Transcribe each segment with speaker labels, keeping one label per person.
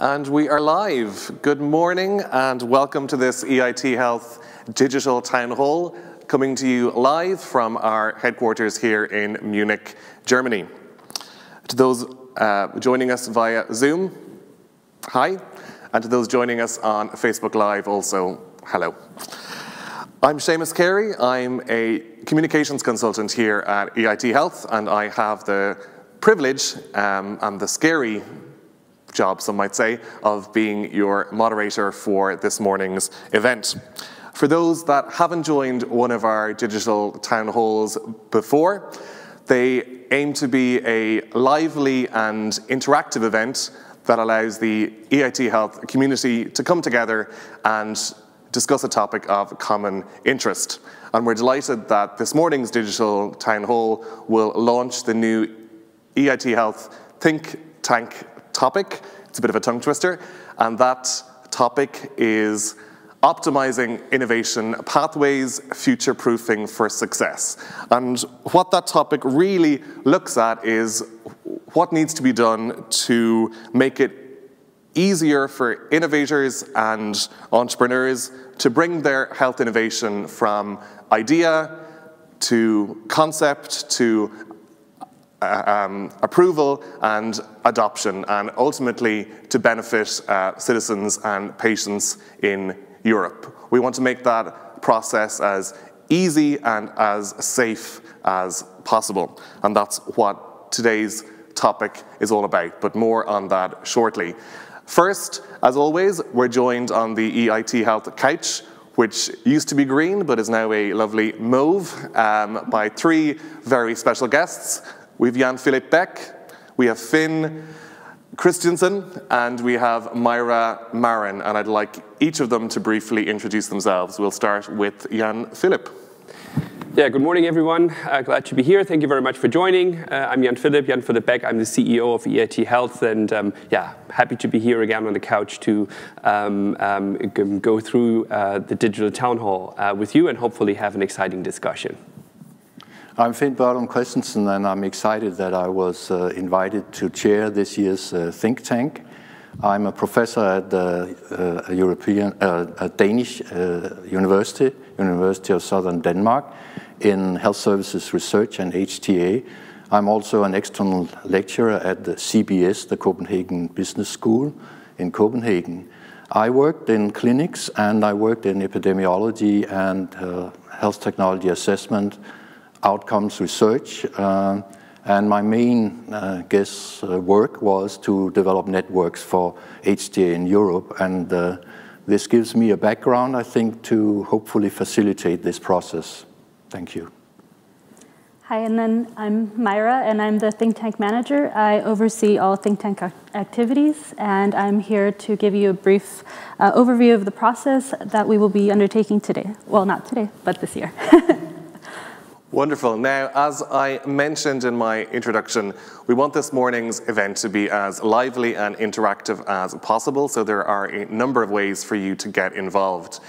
Speaker 1: And we are live. Good morning and welcome to this EIT Health Digital Town Hall, coming to you live from our headquarters here in Munich, Germany. To those uh, joining us via Zoom, hi. And to those joining us on Facebook Live, also, hello. I'm Seamus Carey. I'm a communications consultant here at EIT Health, and I have the privilege um, and the scary job, some might say, of being your moderator for this morning's event. For those that haven't joined one of our digital town halls before, they aim to be a lively and interactive event that allows the EIT Health community to come together and discuss a topic of common interest. And we're delighted that this morning's digital town hall will launch the new EIT Health Think Tank topic. It's a bit of a tongue twister, and that topic is optimizing innovation pathways, future proofing for success. And what that topic really looks at is what needs to be done to make it easier for innovators and entrepreneurs to bring their health innovation from idea to concept to uh, um, approval and adoption, and ultimately to benefit uh, citizens and patients in Europe. We want to make that process as easy and as safe as possible, and that's what today's topic is all about, but more on that shortly. First, as always, we're joined on the EIT Health couch which used to be green but is now a lovely mauve, um, by three very special guests. We have Jan-Philipp Beck, we have Finn Kristensen, and we have Myra Marin. And I'd like each of them to briefly introduce themselves. We'll start with Jan-Philipp.
Speaker 2: Yeah, good morning, everyone. Uh, glad to be here. Thank you very much for joining. Uh, I'm Jan-Philipp, Jan Philip Beck. I'm the CEO of EIT Health, and um, yeah, happy to be here again on the couch to um, um, go through uh, the digital town hall uh, with you and hopefully have an exciting discussion.
Speaker 3: I'm Finn Børlum Kristensen, and I'm excited that I was uh, invited to chair this year's uh, think tank. I'm a professor at the uh, European, uh, Danish uh, University, University of Southern Denmark, in health services research and HTA. I'm also an external lecturer at the CBS, the Copenhagen Business School in Copenhagen. I worked in clinics and I worked in epidemiology and uh, health technology assessment outcomes research. Uh, and my main, uh, guess, uh, work was to develop networks for HTA in Europe. And this gives me a background, I think, to hopefully facilitate this process. Thank you.
Speaker 4: Hi, and then I'm Myra, and I'm the think tank manager. I oversee all think tank activities, and I'm here to give you a brief uh, overview of the process that we will be undertaking today. Well, not today, but this year.
Speaker 1: Wonderful. Now, as I mentioned in my introduction, we want this morning's event to be as lively and interactive as possible, so there are a number of ways for you to get involved.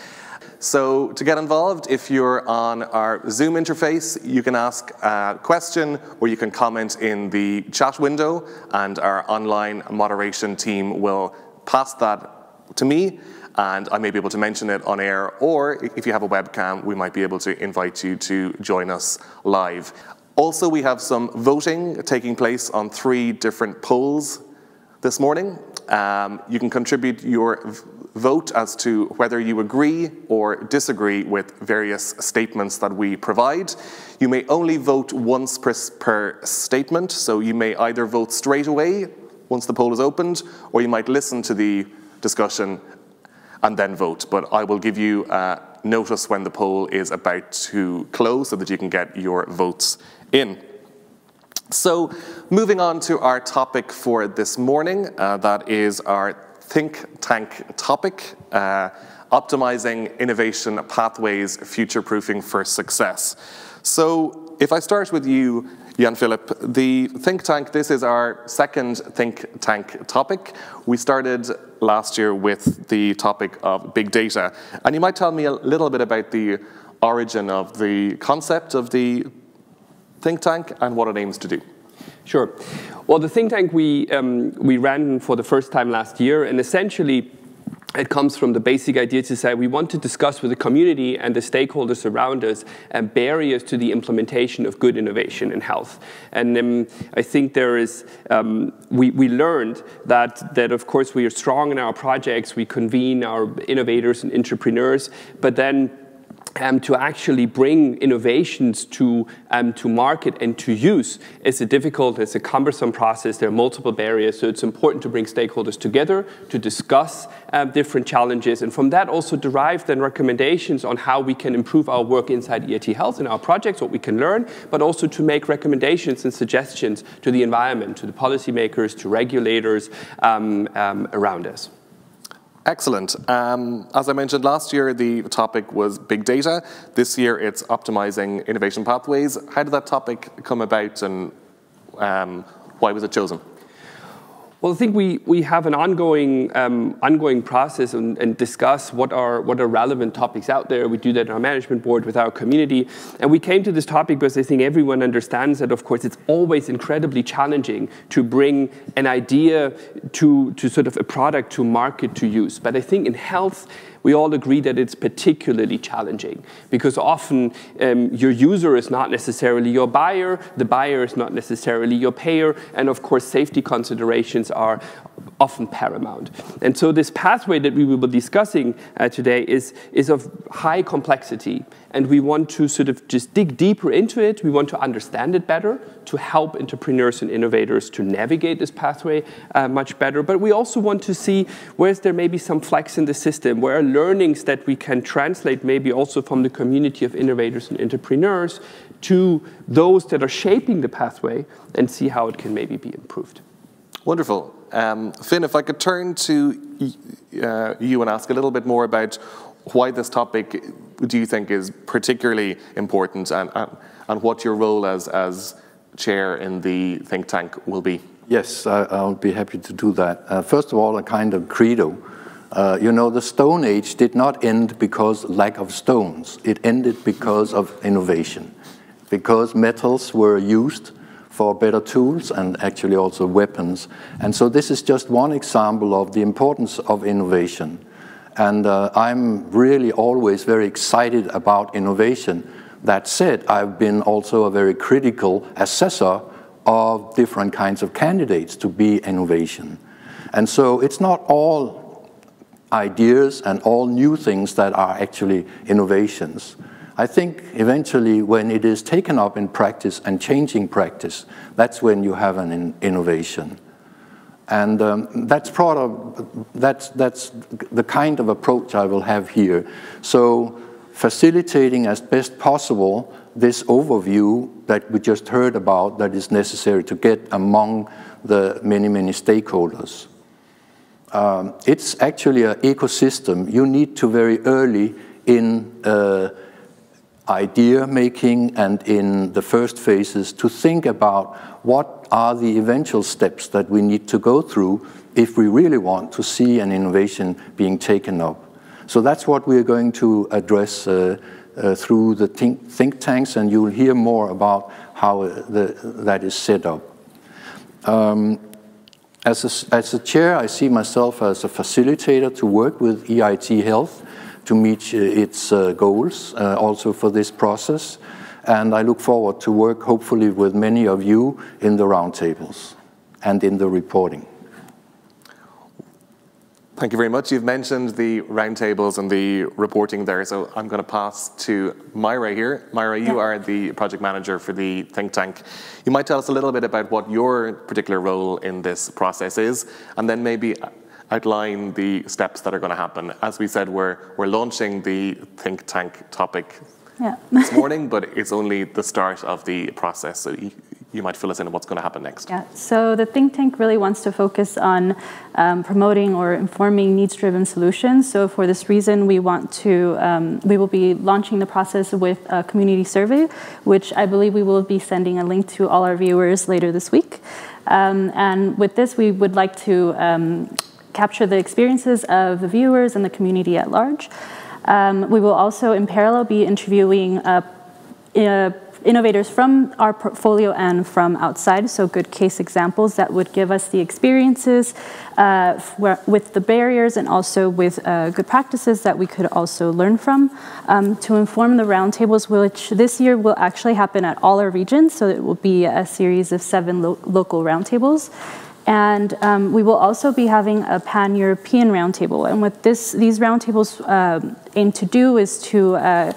Speaker 1: So to get involved, if you're on our Zoom interface, you can ask a question or you can comment in the chat window and our online moderation team will pass that to me and I may be able to mention it on air, or if you have a webcam, we might be able to invite you to join us live. Also, we have some voting taking place on three different polls this morning. Um, you can contribute your vote as to whether you agree or disagree with various statements that we provide. You may only vote once per, per statement, so you may either vote straight away once the poll is opened, or you might listen to the discussion and then vote. But I will give you uh, notice when the poll is about to close so that you can get your votes in. So, moving on to our topic for this morning, uh, that is our think tank topic uh, optimizing innovation pathways, future proofing for success. So, if I start with you, Jan-Philipp, the think tank, this is our second think tank topic. We started last year with the topic of big data. And you might tell me a little bit about the origin of the concept of the think tank and what it aims to do.
Speaker 2: Sure. Well, the think tank we, um, we ran for the first time last year, and essentially it comes from the basic idea to say we want to discuss with the community and the stakeholders around us um, barriers to the implementation of good innovation in health. And um, I think there is, um, we, we learned that, that of course we are strong in our projects, we convene our innovators and entrepreneurs, but then um, to actually bring innovations to, um, to market and to use is a difficult, it's a cumbersome process. There are multiple barriers, so it's important to bring stakeholders together to discuss um, different challenges, and from that also derive then recommendations on how we can improve our work inside EIT Health in our projects, what we can learn, but also to make recommendations and suggestions to the environment, to the policymakers, to regulators um, um, around us.
Speaker 1: Excellent. Um, as I mentioned last year, the topic was big data. This year, it's optimizing innovation pathways. How did that topic come about, and um, why was it chosen?
Speaker 2: Well, I think we, we have an ongoing, um, ongoing process and, and, discuss what are, what are relevant topics out there. We do that in our management board with our community. And we came to this topic because I think everyone understands that, of course, it's always incredibly challenging to bring an idea to, to sort of a product to market to use. But I think in health, we all agree that it's particularly challenging because often um, your user is not necessarily your buyer, the buyer is not necessarily your payer, and of course safety considerations are often paramount. And so this pathway that we will be discussing uh, today is, is of high complexity and we want to sort of just dig deeper into it. We want to understand it better to help entrepreneurs and innovators to navigate this pathway uh, much better. But we also want to see where there may be some flex in the system, where learnings that we can translate maybe also from the community of innovators and entrepreneurs to those that are shaping the pathway and see how it can maybe be improved.
Speaker 1: Wonderful. Um, Finn, if I could turn to uh, you and ask a little bit more about why this topic do you think is particularly important and, and, and what your role as, as chair in the think tank will be?
Speaker 3: Yes, I, will be happy to do that. Uh, first of all, a kind of credo. Uh, you know, the Stone Age did not end because lack of stones. It ended because of innovation, because metals were used for better tools and actually also weapons. And so this is just one example of the importance of innovation. And uh, I'm really always very excited about innovation. That said, I've been also a very critical assessor of different kinds of candidates to be innovation. And so it's not all ideas and all new things that are actually innovations. I think eventually when it is taken up in practice and changing practice, that's when you have an in innovation. And um, that's, part of, that's, that's the kind of approach I will have here. So facilitating as best possible this overview that we just heard about that is necessary to get among the many, many stakeholders. Um, it's actually an ecosystem. You need to very early in uh, idea making and in the first phases to think about what are the eventual steps that we need to go through if we really want to see an innovation being taken up. So that's what we're going to address uh, uh, through the think, think, tanks, and you'll hear more about how uh, the, that is set up. Um, as, a, as a chair, I see myself as a facilitator to work with EIT Health to meet uh, its uh, goals uh, also for this process. And I look forward to work hopefully with many of you in the roundtables and in the reporting.
Speaker 1: Thank you very much. You've mentioned the roundtables and the reporting there, so I'm going to pass to Myra here. Myra, you yeah. are the project manager for the think tank. You might tell us a little bit about what your particular role in this process is, and then maybe outline the steps that are going to happen. As we said, we're, we're launching the think tank topic yeah. this morning, but it's only the start of the process. So you, you, might fill us in on what's going to happen next.
Speaker 4: Yeah. So the think tank really wants to focus on um, promoting or informing needs-driven solutions. So for this reason, we want to um, we will be launching the process with a community survey, which I believe we will be sending a link to all our viewers later this week. Um, and with this, we would like to um, capture the experiences of the viewers and the community at large. Um, we will also, in parallel, be interviewing uh, uh, innovators from our portfolio and from outside, so good case examples that would give us the experiences uh, with the barriers and also with uh, good practices that we could also learn from um, to inform the roundtables, which this year will actually happen at all our regions. So it will be a series of seven lo local roundtables. And um, we will also be having a pan-European roundtable. And what this, these roundtables um, aim to do is to uh,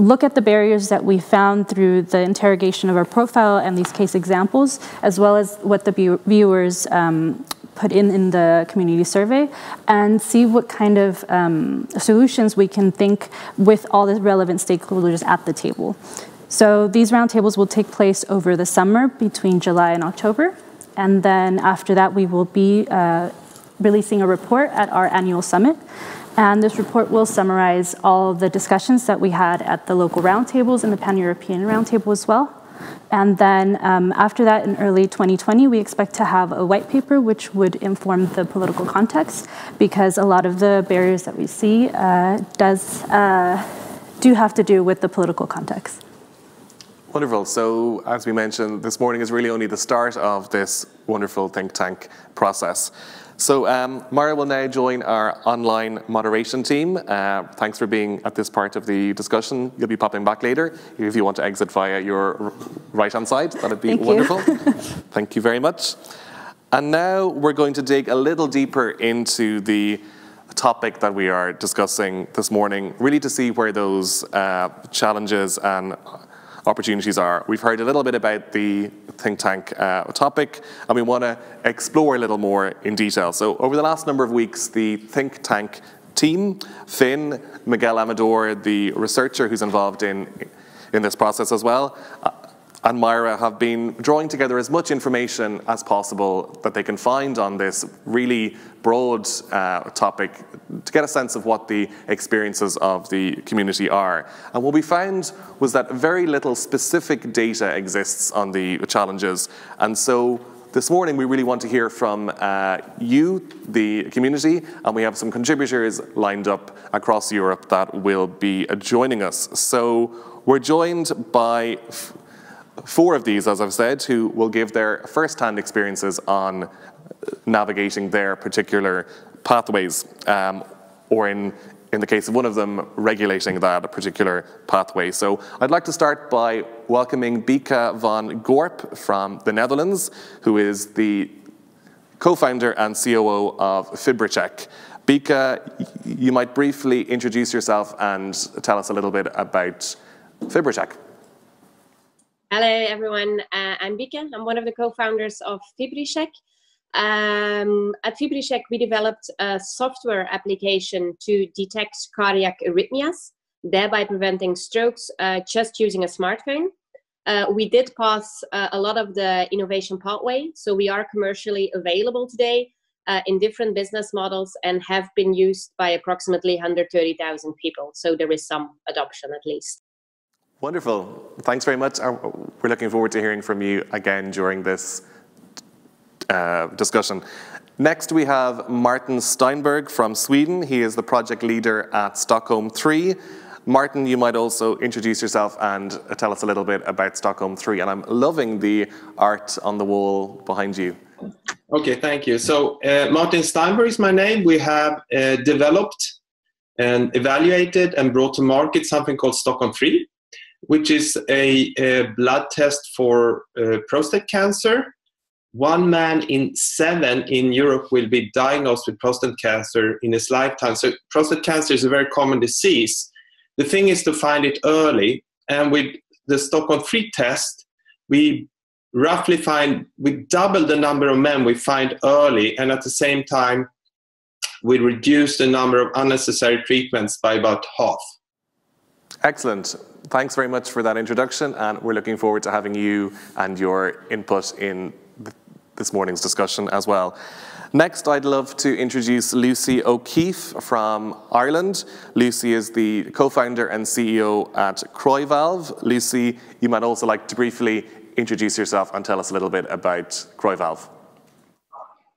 Speaker 4: look at the barriers that we found through the interrogation of our profile and these case examples, as well as what the viewers um, put in in the community survey, and see what kind of um, solutions we can think with all the relevant stakeholders at the table. So these roundtables will take place over the summer between July and October. And then after that, we will be uh, releasing a report at our annual summit. And this report will summarize all the discussions that we had at the local roundtables and the pan-European roundtable as well. And then um, after that, in early 2020, we expect to have a white paper which would inform the political context because a lot of the barriers that we see uh, does uh, do have to do with the political context.
Speaker 1: Wonderful. So, as we mentioned, this morning is really only the start of this wonderful think tank process. So, um, Mara will now join our online moderation team. Uh, thanks for being at this part of the discussion. You'll be popping back later if you want to exit via your right hand side. That'd be
Speaker 4: Thank
Speaker 1: wonderful.
Speaker 4: You.
Speaker 1: Thank you very much. And now we're going to dig a little deeper into the topic that we are discussing this morning, really to see where those uh, challenges and opportunities are. We've heard a little bit about the think tank uh, topic, and we want to explore a little more in detail. So, over the last number of weeks, the think tank team, Finn, Miguel Amador, the researcher who's involved in in this process as well, uh, and Myra have been drawing together as much information as possible that they can find on this really broad uh, topic to get a sense of what the experiences of the community are. And what we found was that very little specific data exists on the challenges. And so this morning we really want to hear from uh, you, the community, and we have some contributors lined up across Europe that will be joining us. So we're joined by four of these, as I've said, who will give their first-hand experiences on navigating their particular pathways, um, or in, in the case of one of them, regulating that particular pathway. So I'd like to start by welcoming Bieke van Gorp from the Netherlands, who is the co-founder and COO of FibriCheck. Bieke, you might briefly introduce yourself and tell us a little bit about FibriCheck.
Speaker 5: Hello, everyone. Uh, I'm Bieke. I'm one of the co-founders of FibriCheck. Um, at FibriCheck, we developed a software application to detect cardiac arrhythmias, thereby preventing strokes uh, just using a smartphone. Uh, we did pass uh, a lot of the innovation pathway, so we are commercially available today uh, in different business models and have been used by approximately 130,000 people. So there is some adoption at least.
Speaker 1: Wonderful. Thanks very much. Uh, we're looking forward to hearing from you again during this uh, discussion. Next, we have Martin Steinberg from Sweden. He is the project leader at Stockholm 3. Martin, you might also introduce yourself and tell us a little bit about Stockholm 3. And I'm loving the art on the wall behind you.
Speaker 6: Okay, thank you. So, uh, Martin Steinberg is my name. We have uh, developed and evaluated and brought to market something called Stockholm 3 which is a, a blood test for uh, prostate cancer. One man in seven in Europe will be diagnosed with prostate cancer in his lifetime. So, prostate cancer is a very common disease. The thing is to find it early. And with the Stockholm 3 test, we roughly find, we double the number of men we find early, and at the same time, we reduce the number of unnecessary treatments by about half.
Speaker 1: Excellent. Thanks very much for that introduction, and we're looking forward to having you and your input in this morning's discussion as well. Next, I'd love to introduce Lucy O'Keefe from Ireland. Lucy is the co-founder and CEO at CroíValve. Lucy, you might also like to briefly introduce yourself and tell us a little bit about CroíValve.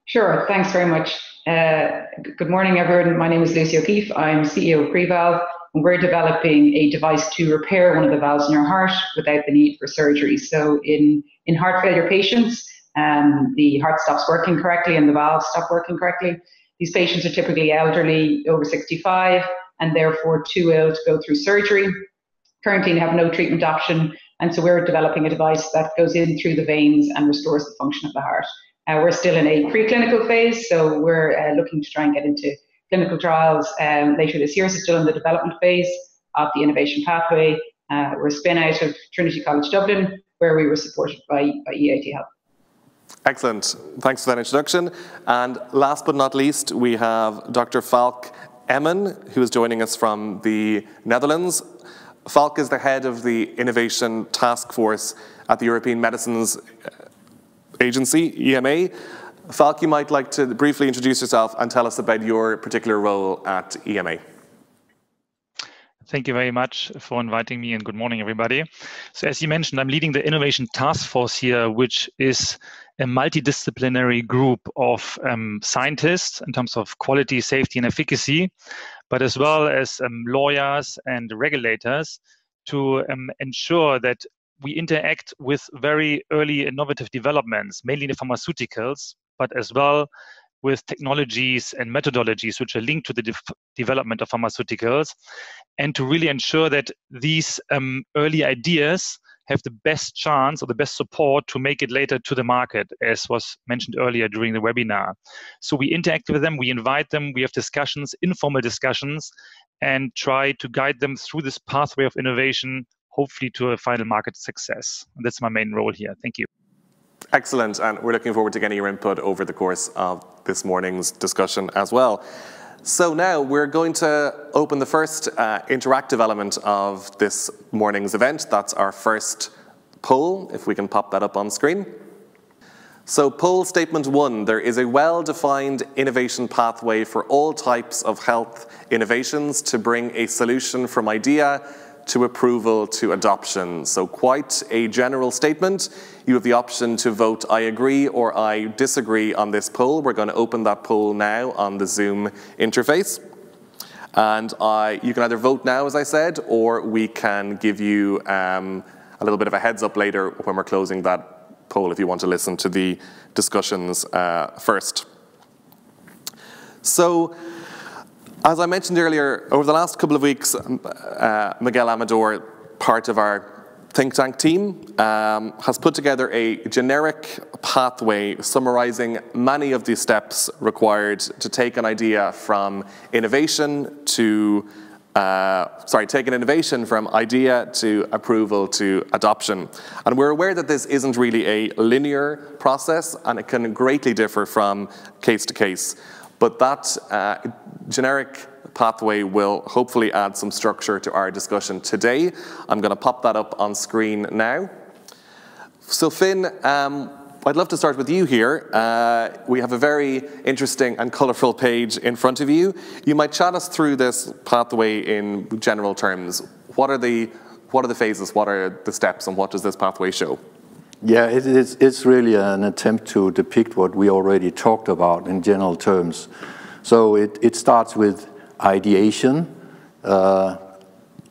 Speaker 7: Sure, thanks very much. Uh, good morning, everyone. My name is Lucy O'Keefe. I'm CEO of CroíValve. We're developing a device to repair one of the valves in your heart without the need for surgery. So in, in heart failure patients, um, the heart stops working correctly and the valves stop working correctly. These patients are typically elderly, over 65, and therefore too ill to go through surgery. Currently, have no treatment option, and so we're developing a device that goes in through the veins and restores the function of the heart. Uh, we're still in a preclinical phase, so we're uh, looking to try and get into clinical trials um, later this year. So still in the development phase of the innovation pathway. Uh, we're a spin out of Trinity College Dublin, where we were supported by, by EIT Health.
Speaker 1: Excellent. Thanks for that introduction. And last but not least, we have Dr. Falk Ehmann, who is joining us from the Netherlands. Falk is the head of the Innovation Task Force at the European Medicines Agency, EMA. Falk, you might like to briefly introduce yourself and tell us about your particular role at EMA.
Speaker 8: Thank you very much for inviting me and good morning, everybody. So as you mentioned, I'm leading the Innovation Task Force here, which is a multidisciplinary group of um, scientists in terms of quality, safety, and efficacy, but as well as um, lawyers and regulators to um, ensure that we interact with very early innovative developments, mainly in the pharmaceuticals, but as well with technologies and methodologies which are linked to the de- development of pharmaceuticals, and to really ensure that these um, early ideas have the best chance or the best support to make it later to the market, as was mentioned earlier during the webinar. So we interact with them, we invite them, we have discussions, informal discussions, and try to guide them through this pathway of innovation, hopefully to a final market success. And that's my main role here. Thank you.
Speaker 1: Excellent, and we're looking forward to getting your input over the course of this morning's discussion as well. So now we're going to open the first uh, interactive element of this morning's event. That's our first poll, if we can pop that up on screen. So poll statement one, there is a well-defined innovation pathway for all types of health innovations to bring a solution from idea to approval to adoption. So quite a general statement. You have the option to vote I agree or I disagree on this poll. We're going to open that poll now on the Zoom interface. And I, you can either vote now, as I said, or we can give you um, a little bit of a heads up later when we're closing that poll if you want to listen to the discussions uh, first. So, as I mentioned earlier, over the last couple of weeks, uh, Miguel Amador, part of our think tank team, um, has put together a generic pathway summarizing many of the steps required to take an idea from innovation to uh, sorry, take an innovation from idea to approval to adoption. And we're aware that this isn't really a linear process and it can greatly differ from case to case. But that uh, generic pathway will hopefully add some structure to our discussion today. I'm going to pop that up on screen now. So Finn, um, I'd love to start with you here. Uh, we have a very interesting and colourful page in front of you. You might chat us through this pathway in general terms. What are the what are the phases? What are the steps? And what does this pathway show?
Speaker 3: Yeah, it, it's, it's really an attempt to depict what we already talked about in general terms. So it, it starts with ideation, uh,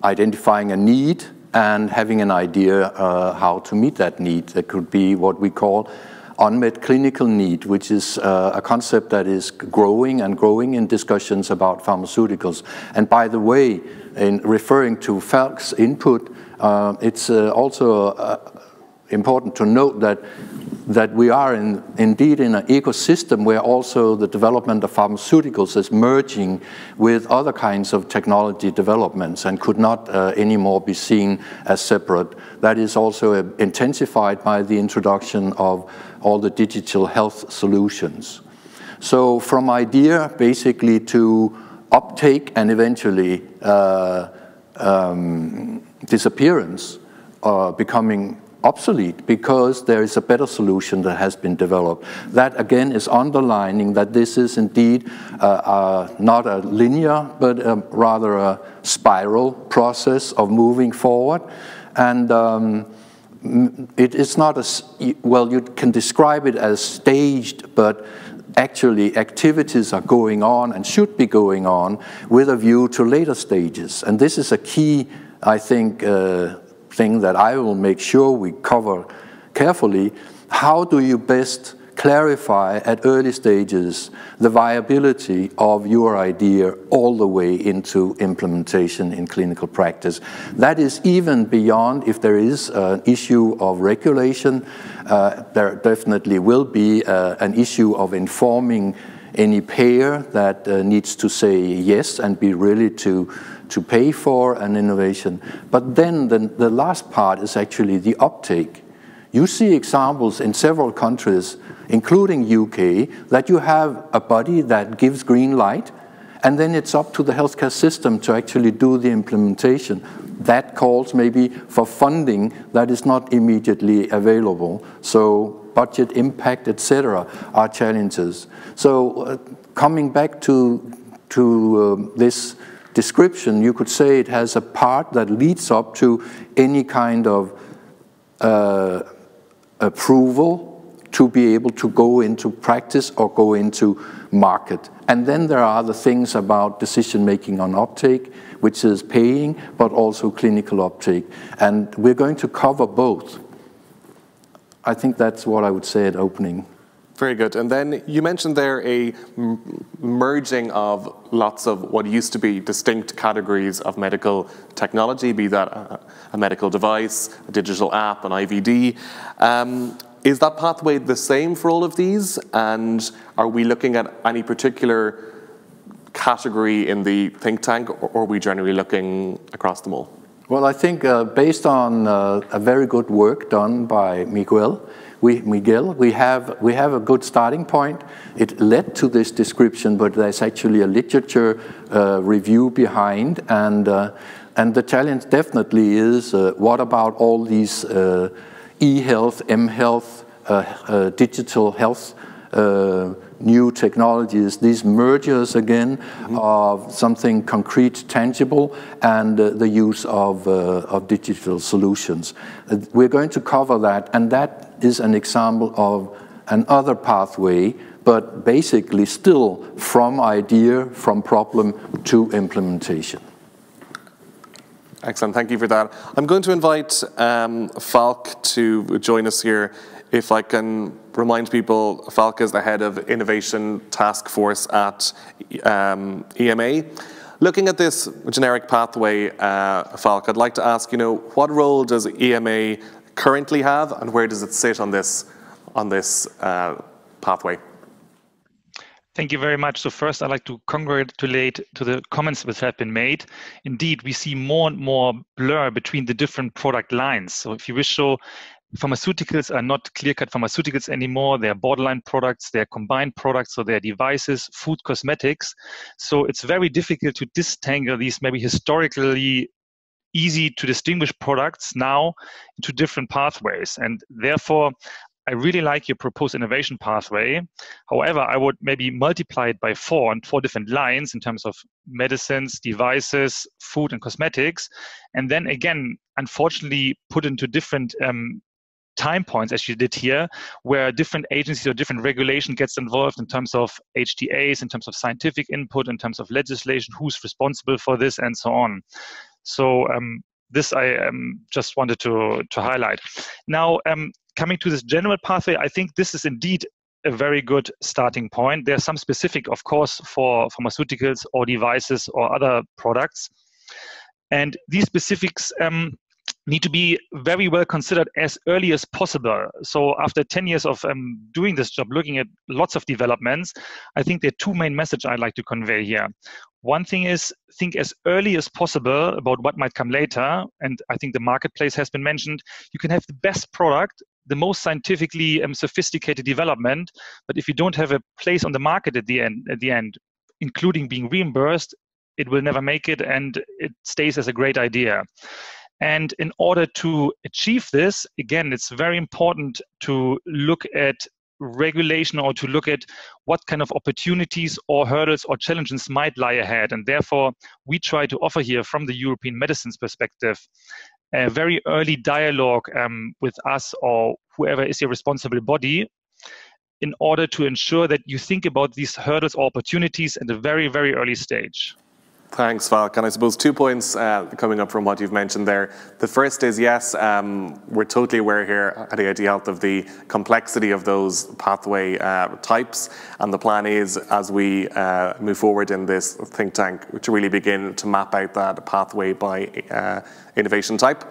Speaker 3: identifying a need, and having an idea uh, how to meet that need. That could be what we call unmet clinical need, which is uh, a concept that is growing and growing in discussions about pharmaceuticals. And by the way, in referring to Falk's input, uh, it's uh, also uh, important to note that that we are in, indeed in an ecosystem where also the development of pharmaceuticals is merging with other kinds of technology developments and could not uh, anymore be seen as separate. That is also uh, intensified by the introduction of all the digital health solutions. So from idea basically to uptake and eventually uh, um, disappearance, uh, becoming obsolete because there is a better solution that has been developed. That again is underlining that this is indeed uh, uh, not a linear but a, rather a spiral process of moving forward. And um, it is not as well, you can describe it as staged, but actually activities are going on and should be going on with a view to later stages. And this is a key, I think, uh, thing that I will make sure we cover carefully. How do you best clarify at early stages the viability of your idea all the way into implementation in clinical practice. That is even beyond if there is an issue of regulation, uh, there definitely will be uh, an issue of informing any payer that uh, needs to say yes and be ready to, to pay for an innovation. But then the, the last part is actually the uptake. You see examples in several countries including UK, that you have a body that gives green light, and then it's up to the healthcare system to actually do the implementation. That calls maybe for funding that is not immediately available. So budget impact, etc., are challenges. So uh, coming back to, to uh, this description, you could say it has a part that leads up to any kind of uh, approval to be able to go into practice or go into market. And then there are the things about decision making on uptake, which is paying, but also clinical uptake. And we're going to cover both. I think that's what I would say at opening.
Speaker 1: Very good. And then you mentioned there a merging of lots of what used to be distinct categories of medical technology, be that a, a medical device, a digital app, an IVD. Um, is that pathway the same for all of these? And are we looking at any particular category in the think tank, or are we generally looking across them all?
Speaker 3: Well, I think uh, based on uh, a very good work done by Miguel, we, Miguel, we have, we have a good starting point. It led to this description, but there's actually a literature uh, review behind. And, uh, and the challenge definitely is, uh, what about all these uh, e-health, m-health, digital health, new technologies, these mergers again mm -hmm. of something concrete, tangible, and uh, the use of, uh, of digital solutions. Uh, we're going to cover that, and that is an example of another pathway, but basically still from idea, from problem to implementation.
Speaker 1: Excellent, thank you for that. I'm going to invite um, Falk to join us here. If I can remind people, Falk is the head of Innovation Task Force at um, EMA. Looking at this generic pathway, uh, Falk, I'd like to ask, you know, what role does EMA currently have and where does it sit on this, on this uh, pathway?
Speaker 8: Thank you very much. So first, I'd like to congratulate to the comments which have been made. Indeed, we see more and more blur between the different product lines. So if you wish so, pharmaceuticals are not clear-cut pharmaceuticals anymore. They're borderline products, they're combined products, so they're devices, food, cosmetics. So it's very difficult to disentangle these maybe historically easy to distinguish products now into different pathways. And therefore, I really like your proposed innovation pathway. However, I would maybe multiply it by four on four different lines in terms of medicines, devices, food, and cosmetics. And then again, unfortunately, put into different um, time points as you did here where different agencies or different regulation gets involved in terms of HTAs, in terms of scientific input, in terms of legislation, who's responsible for this, and so on. So um, this I um, just wanted to, to highlight. Now, um, coming to this general pathway, I think this is indeed a very good starting point. There's some specific, of course, for pharmaceuticals or devices or other products. And these specifics um, need to be very well considered as early as possible. So after 10 years of um, doing this job, looking at lots of developments, I think there are two main messages I'd like to convey here. One thing is think as early as possible about what might come later. And I think the marketplace has been mentioned. You can have the best product, the most scientifically um, sophisticated development, but if you don't have a place on the market at the end, at the end, including being reimbursed, it will never make it and it stays as a great idea. And in order to achieve this, again, it's very important to look at regulation or to look at what kind of opportunities or hurdles or challenges might lie ahead. And therefore, we try to offer here from the European medicines perspective a very early dialogue um, with us or whoever is your responsible body in order to ensure that you think about these hurdles or opportunities at a very, very early stage?
Speaker 1: Thanks, Falk. And I suppose two points uh, coming up from what you've mentioned there. The first is yes, um, we're totally aware here at EIT Health of the complexity of those pathway uh, types. And the plan is, as we uh, move forward in this think tank, to really begin to map out that pathway by uh, innovation type.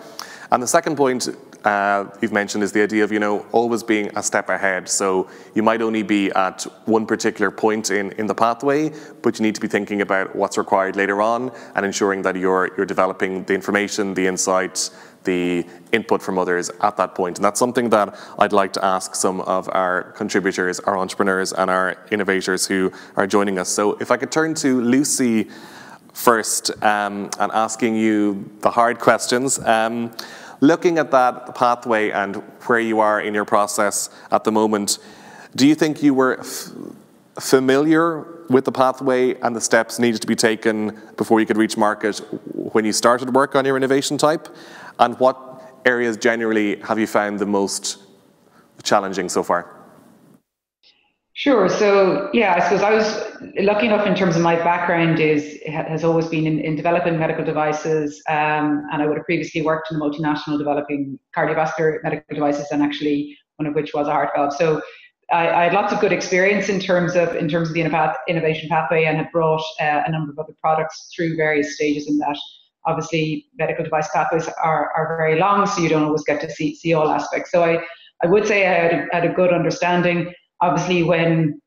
Speaker 1: And the second point uh, you've mentioned is the idea of you know always being a step ahead. So you might only be at one particular point in, in the pathway, but you need to be thinking about what's required later on and ensuring that you're you're developing the information, the insights, the input from others at that point. And that's something that I'd like to ask some of our contributors, our entrepreneurs, and our innovators who are joining us. So if I could turn to Lucy first um, and asking you the hard questions. Um, Looking at that pathway and where you are in your process at the moment, do you think you were familiar with the pathway and the steps needed to be taken before you could reach market when you started work on your innovation type? And what areas generally have you found the most challenging so far?
Speaker 7: Sure. So yeah, I suppose I was lucky enough in terms of my background is has always been in, in developing medical devices, um, and I would have previously worked in a multinational developing cardiovascular medical devices, and actually one of which was a heart valve. So I, I had lots of good experience in terms of in terms of the innovation pathway, and had brought uh, a number of other products through various stages in that. Obviously, medical device pathways are, are very long, so you don't always get to see see all aspects. So I I would say I had a, had a good understanding obviously when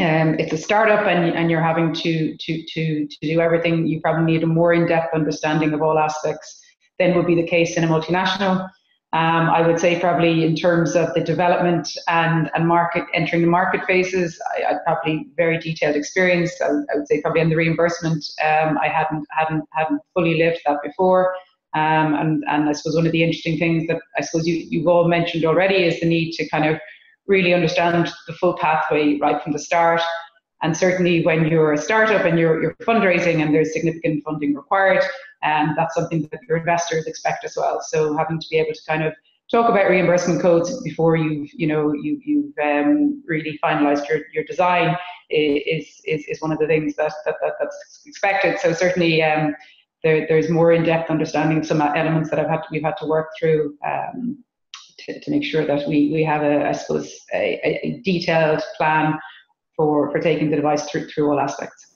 Speaker 7: um, it's a startup and, and you're having to, to, to, to do everything, you probably need a more in-depth understanding of all aspects than would be the case in a multinational. Um, I would say probably in terms of the development and, and market entering the market phases, I, I probably very detailed experience. I, I, would say probably in the reimbursement, um, I hadn't hadn't hadn't fully lived that before. Um, and and I suppose one of the interesting things that I suppose you you've all mentioned already is the need to kind of really understand the full pathway right from the start. And certainly when you're a startup and you're, you're fundraising and there's significant funding required, um, that's something that your investors expect as well. So having to be able to kind of talk about reimbursement codes before you've you know you, you've um, really finalized your, your design is, is is one of the things that, that, that that's expected. So certainly um, there, there's more in-depth understanding of some elements that I've had to, we've had to work through um, to, to make sure that we, we have a, I suppose, a, a detailed plan for, for taking the device through, through all aspects.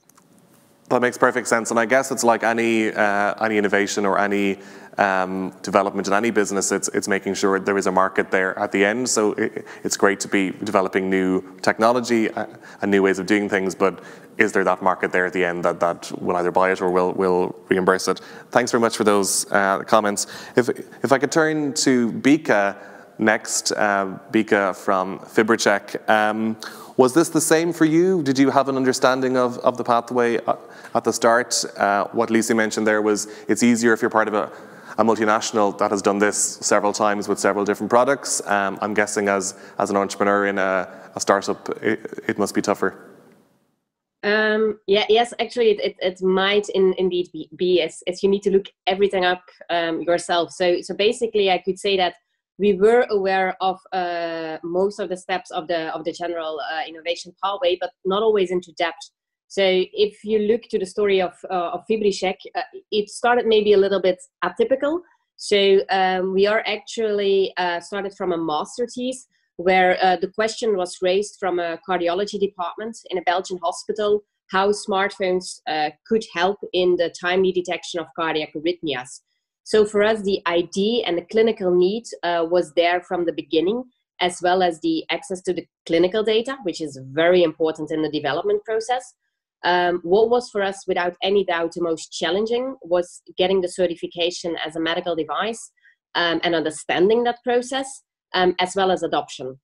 Speaker 1: That makes perfect sense, and I guess it's like any uh, any innovation or any um, development in any business. It's it's making sure there is a market there at the end. So it, it's great to be developing new technology uh, and new ways of doing things, but is there that market there at the end that, that will either buy it or will will reimburse it? Thanks very much for those uh, comments. If if I could turn to Bieke next, uh, Bieke from FibriCheck. Um, was this the same for you? Did you have an understanding of, of the pathway at the start? Uh, what Lucy mentioned there was it's easier if you're part of a, a multinational that has done this several times with several different products. Um, I'm guessing as, as an entrepreneur in a, a startup, it, it, must be tougher.
Speaker 5: Um, yeah, yes, actually, it, it, it, might in, indeed be, be as, as you need to look everything up um, yourself. So, so basically, I could say that we were aware of uh, most of the steps of the of the general uh, innovation pathway, but not always into depth. So if you look to the story of uh, of FibriCheck, uh, it started maybe a little bit atypical. So um, we are actually uh, started from a master thesis where uh, the question was raised from a cardiology department in a Belgian hospital how smartphones could help in the timely detection of cardiac arrhythmias. So for us, the ID and the clinical need uh, was there from the beginning, as well as the access to the clinical data, which is very important in the development process. Um, what was for us, without any doubt, the most challenging was getting the certification as a medical device um, and understanding that process, um, as well as adoption.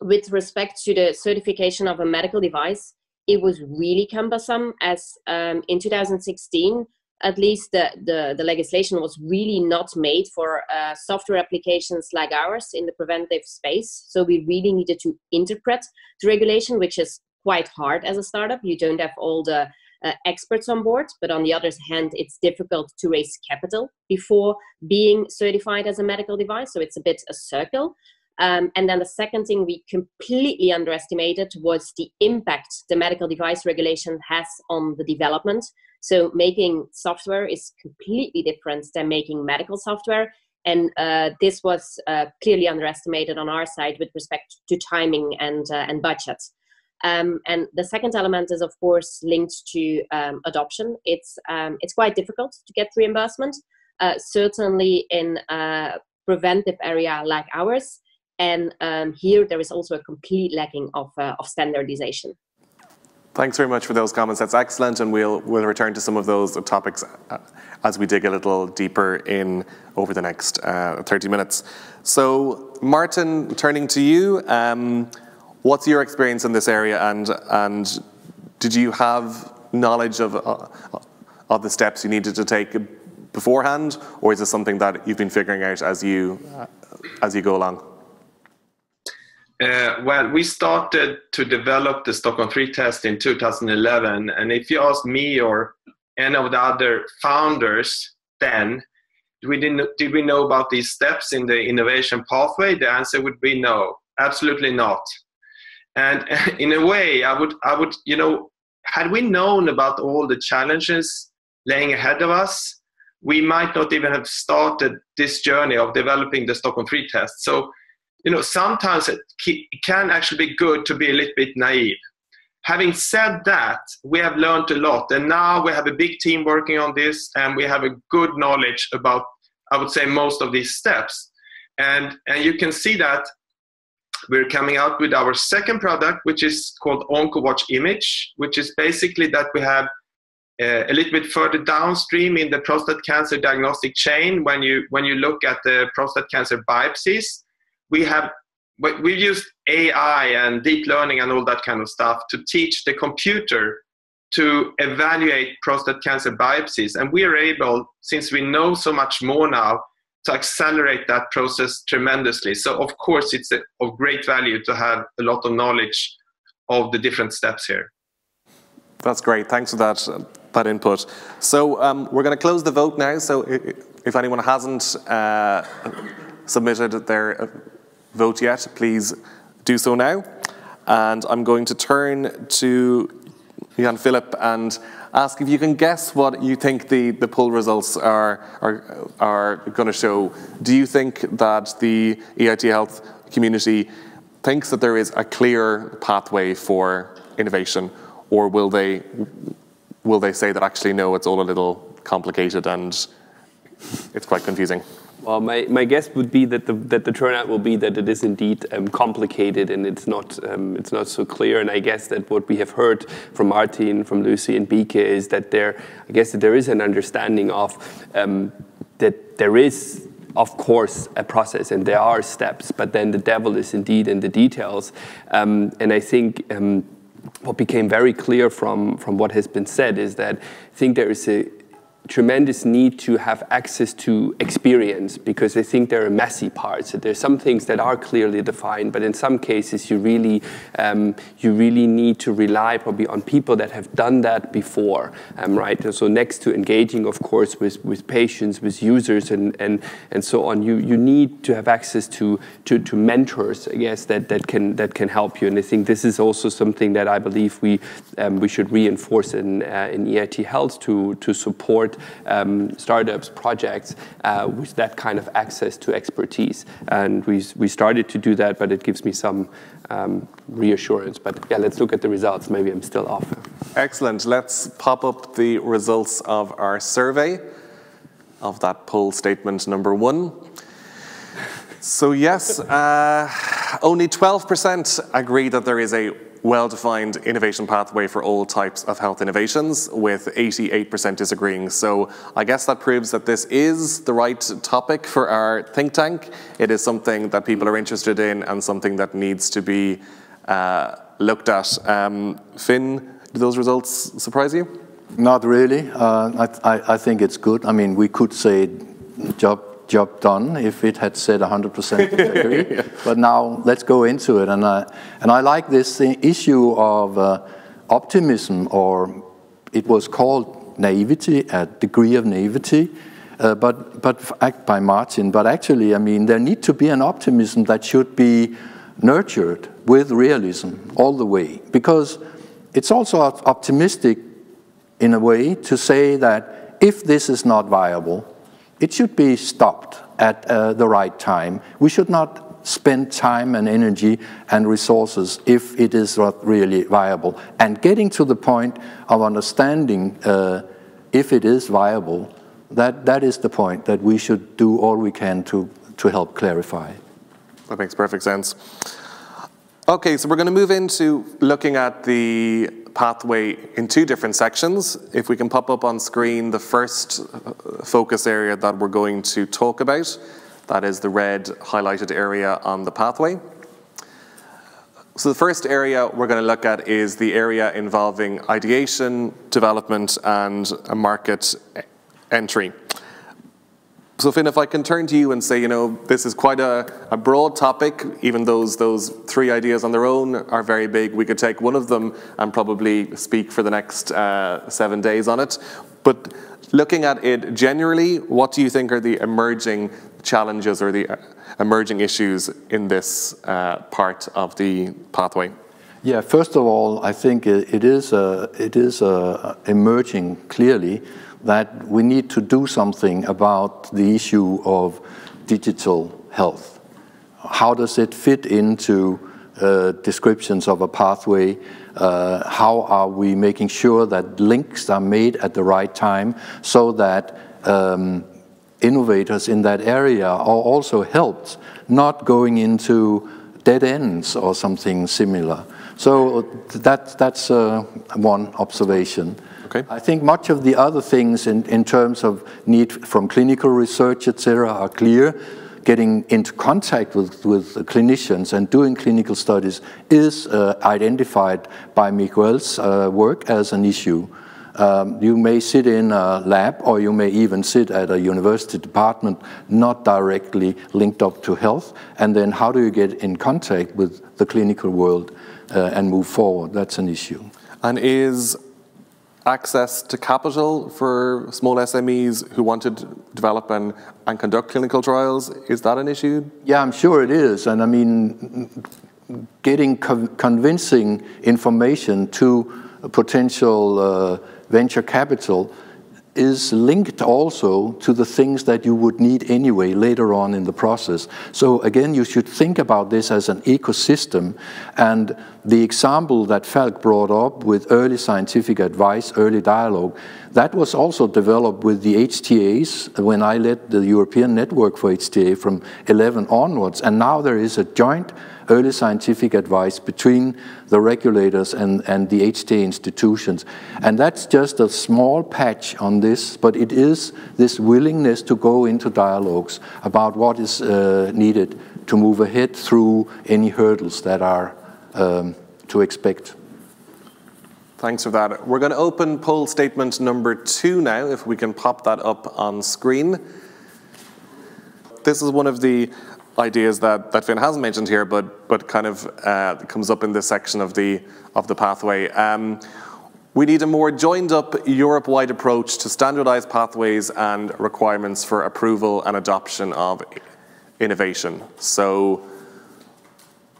Speaker 5: With respect to the certification of a medical device, it was really cumbersome as um, in 2016 at least the, the, the, legislation was really not made for uh, software applications like ours in the preventive space. So we really needed to interpret the regulation, which is quite hard as a startup. You don't have all the uh, experts on board, but on the other hand, it's difficult to raise capital before being certified as a medical device. So it's a bit a circle. Um, and then the second thing we completely underestimated was the impact the medical device regulation has on the development. So making software is completely different than making medical software. And uh, this was uh, clearly underestimated on our side with respect to timing and, uh, and budget. Um, and the second element is, of course, linked to um, adoption. It's, um, it's quite difficult to get reimbursement, uh, certainly in a preventive area like ours. And um, here there is also a complete lacking of, uh, of standardization.
Speaker 1: Thanks very much for those comments. That's excellent, and we'll we'll return to some of those topics uh, as we dig a little deeper in over the next uh, 30 minutes. So, Martin, turning to you, um, what's your experience in this area, and and did you have knowledge of uh, of the steps you needed to take beforehand, or is this something that you've been figuring out as you uh, as you go along?
Speaker 6: Uh, well, we started to develop the Stockholm 3 test in 2011. And if you ask me or any of the other founders then, we didn't, did we know about these steps in the innovation pathway? The answer would be no, absolutely not. And in a way, I would, I would, you know, had we known about all the challenges laying ahead of us, we might not even have started this journey of developing the Stockholm 3 test. So you know, sometimes it can actually be good to be a little bit naive. Having said that, we have learned a lot, and now we have a big team working on this, and we have a good knowledge about, I would say, most of these steps. And, and you can see that we're coming out with our second product, which is called OncoWatch Image, which is basically that we have uh, a little bit further downstream in the prostate cancer diagnostic chain when you when you look at the prostate cancer biopsies we have we used AI and deep learning and all that kind of stuff to teach the computer to evaluate prostate cancer biopsies. And we are able, since we know so much more now, to accelerate that process tremendously. So, of course, it's a, of great value to have a lot of knowledge of the different steps here.
Speaker 1: That's great. Thanks for that, that input. So, um, we're going to close the vote now. So, if anyone hasn't uh, submitted their vote yet, please do so now. And I'm going to turn to Jan-Philipp and ask if you can guess what you think the, the poll results are, are, are going to show. Do you think that the EIT Health community thinks that there is a clear pathway for innovation, or will they, will they say that actually, no, it's all a little complicated and it's quite confusing?
Speaker 2: Well, my, my guess would be that the, that the turnout will be that it is indeed um, complicated and it's not, um, it's not so clear. And I guess that what we have heard from Martin, from Lucy, and Bieke is that there, I guess that there is an understanding of um, that there is of course, a process and there are steps, but then the devil is indeed in the details. Um, and I think um, what became very clear from, from what has been said is that I think there is a tremendous need to have access to experience because I think there are messy parts. There's some things that are clearly defined, but in some cases you really um, you really need to rely probably on people that have done that before, um, right? So next to engaging, of course, with, with patients, with users, and, and, and so on, you, you need to have access to, to, to mentors, I guess, that, that can that can help you. And I think this is also something that I believe we um, we should reinforce in uh, in EIT Health to to support um, startups, projects uh, with that kind of access to expertise. And we, we started to do that, but it gives me some um, reassurance. But yeah, let's look at the results. Maybe I'm still off.
Speaker 1: Excellent. Let's pop up the results of our survey of that poll statement number one. So yes, uh, only 12% agree that there is a well-defined innovation pathway for all types of health innovations, with 88% disagreeing. So I guess that proves that this is the right topic for our think tank. It is something that people are interested in and something that needs to be uh, looked at. Um, Finn, do those results surprise you?
Speaker 3: Not really. Uh, I, I, I think it's good. I mean, we could say job job done if it had said 100% agree. yeah. But now let's go into it. And I, and I like this issue of uh, optimism, or it was called naivety, a degree of naivety. uh, but, but by Martin. But actually, I mean, there need to be an optimism that should be nurtured with realism all the way. Because it's also optimistic in a way to say that if this is not viable, it should be stopped at uh, the right time. We should not spend time and energy and resources if it is not really viable. And getting to the point of understanding uh, if it is viable, that, that is the point that we should do all we can to, to help clarify.
Speaker 1: That makes perfect sense. Okay, so we're going to move into looking at the pathway in two different sections. If we can pop up on screen the first uh, focus area that we're going to talk about, that is the red highlighted area on the pathway. So the first area we're going to look at is the area involving ideation, development, and a market entry. So Finn, if I can turn to you and say, you know, this is quite a, a, broad topic, even those, those three ideas on their own are very big. We could take one of them and probably speak for the next uh, seven days on it. But looking at it generally, what do you think are the emerging challenges or the uh, emerging issues in this uh, part of the pathway?
Speaker 3: Yeah, first of all, I think it is, uh, it is uh, emerging clearly that we need to do something about the issue of digital health. How does it fit into uh, descriptions of a pathway? Uh, how are we making sure that links are made at the right time so that um, innovators in that area are also helped, not going into dead ends or something similar. So that, that's uh, one observation.
Speaker 1: Okay.
Speaker 3: I think much of the other things in, in terms of need from clinical research, etc., are clear. Getting into contact with, with clinicians and doing clinical studies is uh, identified by Miguel's uh, work as an issue. Um, you may sit in a lab or you may even sit at a university department not directly linked up to health. And then how do you get in contact with the clinical world uh, and move forward? That's an issue.
Speaker 1: And is access to capital for small SMEs who want to develop and, and conduct clinical trials? Is that an issue?
Speaker 3: Yeah, I'm sure it is. And I mean, getting co convincing information to potential uh, venture capital is linked also to the things that you would need anyway later on in the process. So again, you should think about this as an ecosystem. And the example that Falk brought up with early scientific advice, early dialogue, that was also developed with the HTAs when I led the European Network for HTA from 11 onwards. And now there is a joint early scientific advice between the regulators and, and the HTA institutions. And that's just a small patch on this, but it is this willingness to go into dialogues about what is uh, needed to move ahead through any hurdles that are um, to expect.
Speaker 1: Thanks for that. We're going to open poll statement number two now, if we can pop that up on screen. This is one of the ideas that, that Finn hasn't mentioned here, but, but kind of uh, comes up in this section of the, of the pathway. Um, we need a more joined up Europe wide approach to standardized pathways and requirements for approval and adoption of innovation. So,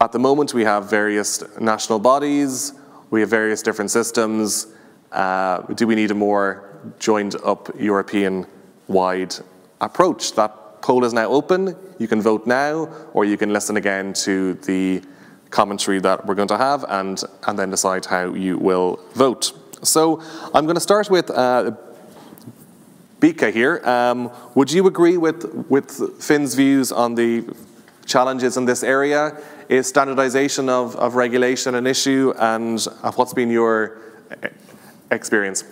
Speaker 1: at the moment, we have various national bodies, we have various different systems. Uh, do we need a more joined up European wide approach? That poll is now open. You can vote now, or you can listen again to the commentary that we're going to have and, and then decide how you will vote. So I'm going to start with uh, Bieke here. Um, would you agree with, with Finn's views on the challenges in this area? Is standardization of, of regulation an issue, and what's been your experience?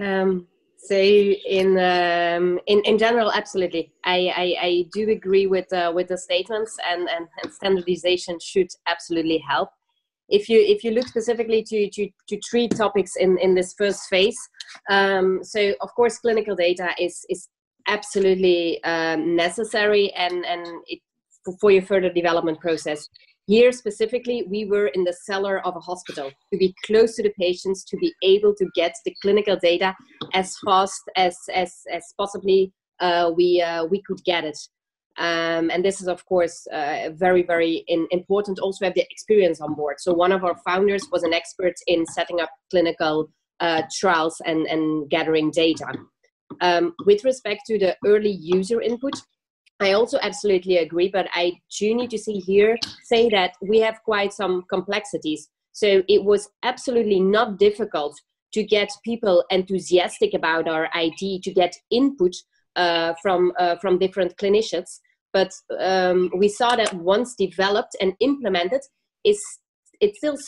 Speaker 5: Um, so in um, in in general, absolutely, I, I, I do agree with uh, with the statements, and, and, and standardization should absolutely help. If you if you look specifically to to, to three topics in in this first phase, um, so of course clinical data is is absolutely um, necessary and and it, for your further development process. Here specifically, we were in the cellar of a hospital to be close to the patients, to be able to get the clinical data as fast as as, as possibly uh, we uh, we could get it. Um, and this is of course uh, very very in, important. Also have the experience on board. So one of our founders was an expert in setting up clinical uh, trials and and gathering data. Um, with respect to the early user input, I also absolutely agree, but I do need to see here say that we have quite some complexities. So it was absolutely not difficult to get people enthusiastic about our ID, to get input uh, from uh, from different clinicians. But um, we saw that once developed and implemented, is it still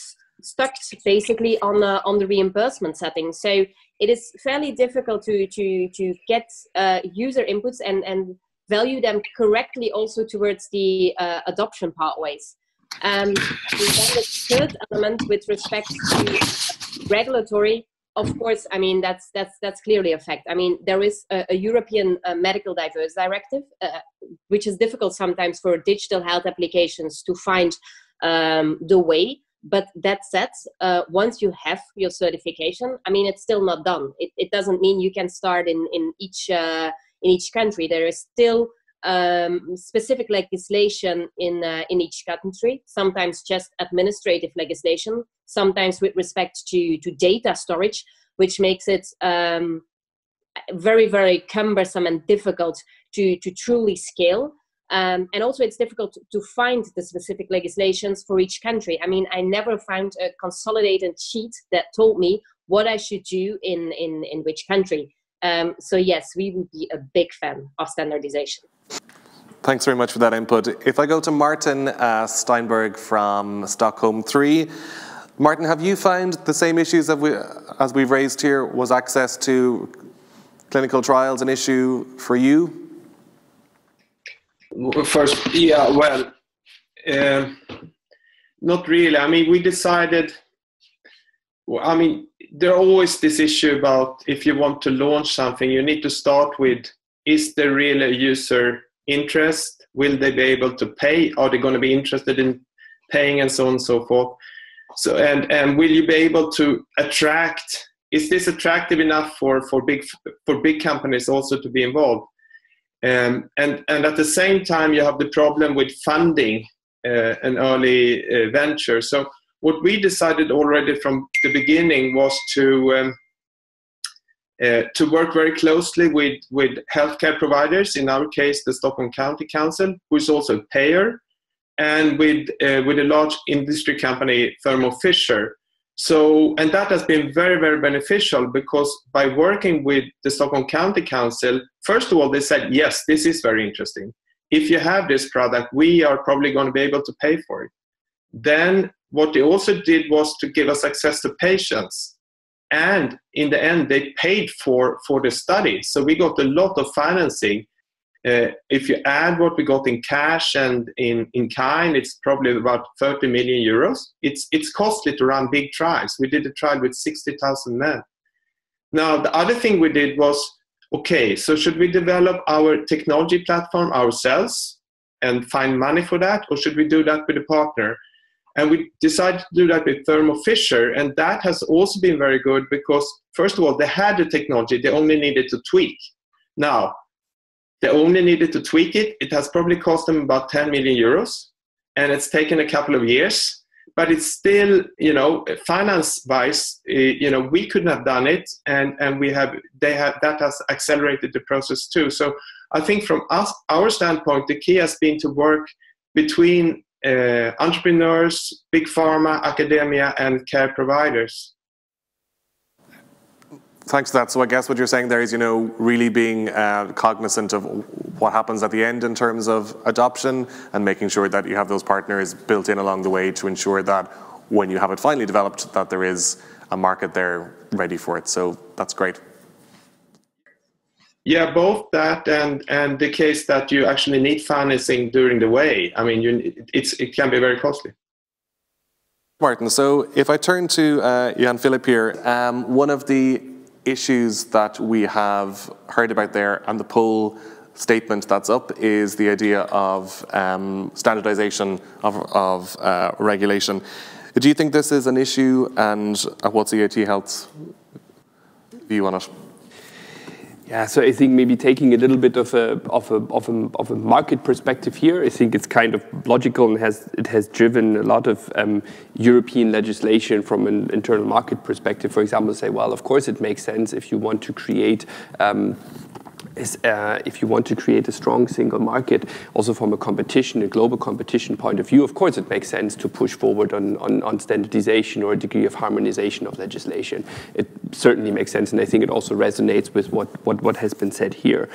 Speaker 5: stuck basically on the on the reimbursement setting. So it is fairly difficult to to to get uh, user inputs and and value them correctly also towards the uh, adoption pathways. Um, the third element with respect to regulatory, of course, I mean that's that's that's clearly a fact. I mean there is a, a European uh, medical device directive, uh, which is difficult sometimes for digital health applications to find um, the way. But that said, uh, once you have your certification, I mean it's still not done. It, it doesn't mean you can start in in each uh, in each country. There is still um, specific legislation in uh, in each country. Sometimes just administrative legislation. Sometimes with respect to to data storage, which makes it um, very very cumbersome and difficult to to truly scale. Um, and also, it's difficult to find the specific legislations for each country. I mean, I never found a consolidated sheet that told me what I should do in in in which country. Um, so yes, we would be a big fan of standardization.
Speaker 1: Thanks very much for that input. If I go to Martin uh, Steinberg from Stockholm 3, Martin, have you found the same issues that we, as we've raised here? Was access to clinical trials an issue for you?
Speaker 6: First, yeah, well, uh, not really. I mean, we decided, I mean, there always this issue about if you want to launch something, you need to start with is there really a user interest? Will they be able to pay? Are they going to be interested in paying and so on and so forth? So and and will you be able to attract? Is this attractive enough for for big for big companies also to be involved? Um, and and at the same time, you have the problem with funding uh, an early uh, venture. So what we decided already from the beginning was to um, uh, to work very closely with, with healthcare providers, in our case, the Stockholm County Council, who is also a payer, and with, uh, with a large industry company, Thermo Fisher. So, and that has been very, very beneficial because by working with the Stockholm County Council, first of all, they said, yes, this is very interesting. If you have this product, we are probably going to be able to pay for it. Then what they also did was to give us access to patients and in the end they paid for for the study so we got a lot of financing uh, if you add what we got in cash and in, in kind, it's probably about 30 million euros. It's, it's costly to run big trials. We did a trial with 60,000 men. Now, the other thing we did was okay, so should we develop our technology platform ourselves and find money for that, or should we do that with a partner? And we decided to do that with Thermo Fisher, and that has also been very good because, first of all, they had the technology, they only needed to tweak. Now, they only needed to tweak it. It has probably cost them about 10 million euros, and it's taken a couple of years. But it's still, you know, finance-wise, eh, you know, we couldn't have done it, and and we have they have that has accelerated the process too. So I think from us, our standpoint, the key has been to work between uh, entrepreneurs, big pharma, academia, and care providers.
Speaker 1: Thanks for that. So I guess what you're saying there is, you know, really being uh, cognizant of what happens at the end in terms of adoption and making sure that you have those partners built in along the way to ensure that when you have it finally developed, that there is a market there ready for it. So that's great.
Speaker 6: Yeah, both that and and the case that you actually need financing during the way. I mean, you, it's it can be very costly.
Speaker 1: Martin, so if I turn to uh, Jan-Philipp here, um, one of the issues that we have heard about there and the poll statement that's up is the idea of um, standardization of, of uh, regulation. Do you think this is an issue, and what's EIT Health's view on it?
Speaker 2: Yeah, so I think maybe taking a little bit of a, of a, of a, of a market perspective here, I think it's kind of logical and has, it has driven a lot of um, European legislation from an internal market perspective. For example, say, well, of course it makes sense if you want to create um, is uh, if you want to create a strong single market, also from a competition, a global competition point of view, of course it makes sense to push forward on, on, on, standardization or a degree of harmonization of legislation. It certainly makes sense, and I think it also resonates with what, what, what has been said here.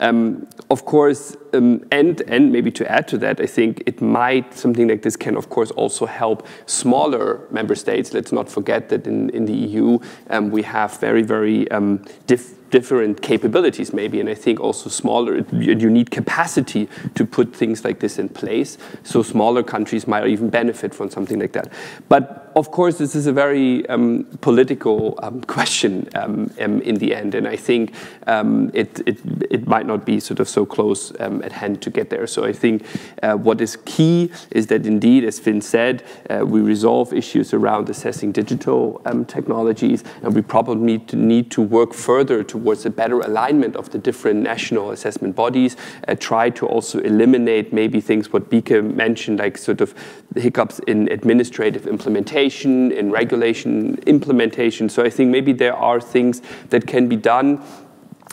Speaker 2: Um, of course, um, and, and maybe to add to that, I think it might, something like this can of course also help smaller member states. Let's not forget that in, in the EU, um, we have very, very um, different different capabilities maybe, and I think also smaller, you need capacity to put things like this in place, so smaller countries might even benefit from something like that. But of course, this is a very um, political um, question um, um, in the end, and I think um, it, it, it, might not be sort of so close at hand to get there. So I think uh, what is key is that indeed, as Finn said, uh, we resolve issues around assessing digital technologies, and we probably need to, need to work further towards a better alignment of the different national assessment bodies, uh, try to also eliminate maybe things what Bieke mentioned, like sort of hiccups in administrative implementation implementation, in regulation implementation. So I think maybe there are things that can be done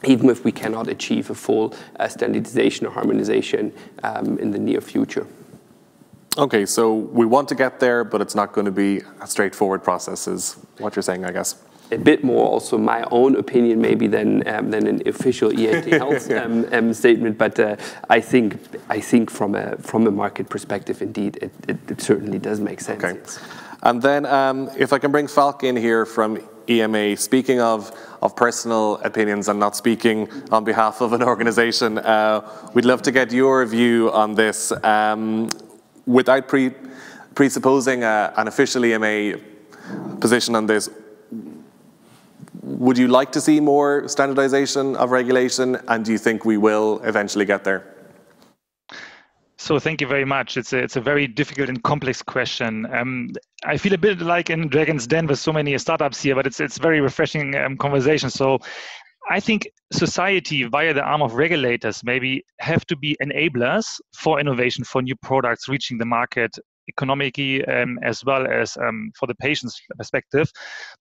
Speaker 2: even if we cannot achieve a full uh, standardization or harmonization um, in the near future.
Speaker 1: Okay, so we want to get there, but it's not going to be a straightforward process, is what you're saying, I guess.
Speaker 2: A bit more also my own opinion maybe than um, than an official EIT health yeah. um, um, statement, but uh, I think I think from a from a market perspective, indeed, it, it, it certainly does make sense.
Speaker 1: Okay. And then um, if I can bring Falk in here from EMA, speaking of, of personal opinions and not speaking on behalf of an organization, uh, we'd love to get your view on this um, without pre presupposing a, an official EMA position on this. Would you like to see more standardization of regulation, and do you think we will eventually get there?
Speaker 8: So thank you very much. It's a, it's a very difficult and complex question. Um, I feel a bit like in Dragon's Den with so many startups here, but it's it's very refreshing um, conversation. So I think society via the arm of regulators maybe have to be enablers for innovation for new products reaching the market economically um, as well as um, for the patient's perspective.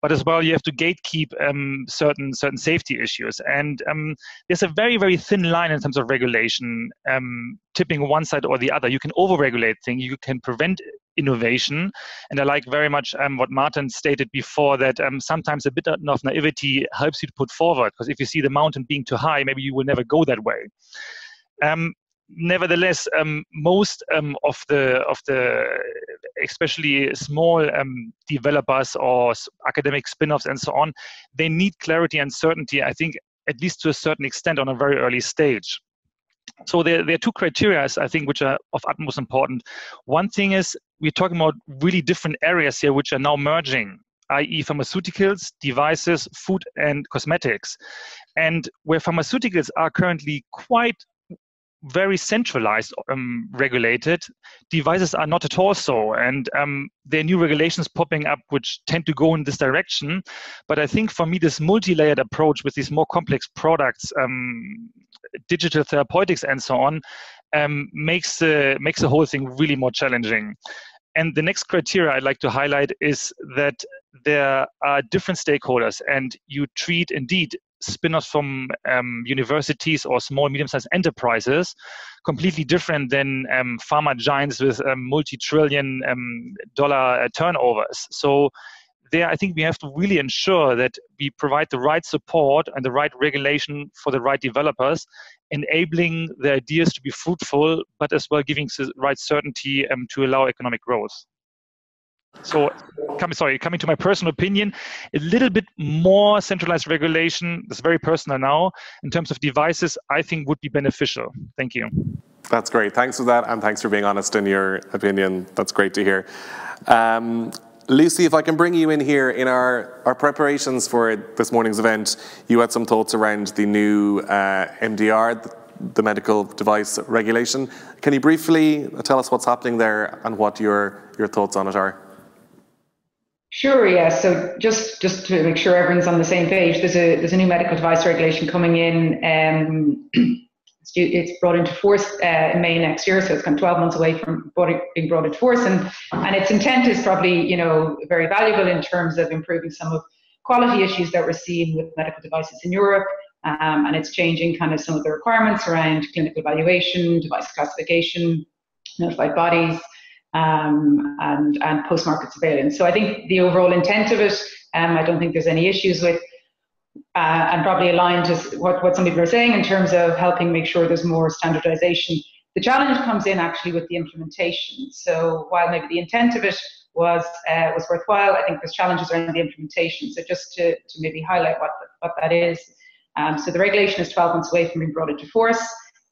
Speaker 8: But as well, you have to gatekeep um, certain certain safety issues, and um, there's a very very thin line in terms of regulation, um, tipping one side or the other. You can overregulate things, you can prevent innovation. And I like very much um, what Martin stated before that um, sometimes a bit of naivety helps you to put forward because if you see the mountain being too high, maybe you will never go that way. Um, nevertheless, um, most um, of the of the especially small um, developers or academic spin-offs and so on, they need clarity and certainty. I think at least to a certain extent on a very early stage. So there, there are two criteria, I think, which are of utmost importance. One thing is we're talking about really different areas here, which are now merging i.e., pharmaceuticals, devices, food, and cosmetics. And where pharmaceuticals are currently quite very centralized um, regulated. Devices are not at all so and um, there are new regulations popping up which tend to go in this direction. But i think for me this multi-layered approach with these more complex products um, digital therapeutics and so on um, makes makes the whole thing really more challenging. And the next criteria I'd like to highlight is that there are different stakeholders, and you treat indeed spin-offs from um, universities or small medium-sized enterprises completely different than um, pharma giants with um, multi-trillion um, dollar uh, turnovers. So there i think we have to really ensure that we provide the right support and the right regulation for the right developers enabling the ideas to be fruitful but as well giving the right certainty um, to allow economic growth so, come, sorry, coming to my personal opinion, a little bit more centralized regulation, that's very personal now, in terms of devices, I think would be beneficial. Thank you.
Speaker 1: That's great. Thanks for that, and thanks for being honest in your opinion. That's great to hear. Um, Lucy, if I can bring you in here in our, our preparations for this morning's event, you had some thoughts around the new uh, MDR the medical device regulation. Can you briefly tell us what's happening there and what your, your thoughts on it are?
Speaker 7: Sure, yeah. So just just to make sure everyone's on the same page, there's a there's a new medical device regulation coming in. Um, it's brought into force uh, in May next year, so it's kind of 12 months away from being brought into force. And and its intent is probably you know very valuable in terms of improving some of quality issues that we're seeing with medical devices in Europe. Um, and it's changing kind of some of the requirements around clinical evaluation, device classification, notified bodies, um, and, and post-market surveillance. So I think the overall intent of it, um, I don't think there's any issues with, uh, and probably aligned to what, what some people are saying in terms of helping make sure there's more standardization. The challenge comes in actually with the implementation. So while maybe the intent of it was uh, was worthwhile, I think there's challenges around the implementation. So just to, to maybe highlight what, what that is. Um, so the regulation is 12 months away from being brought into force.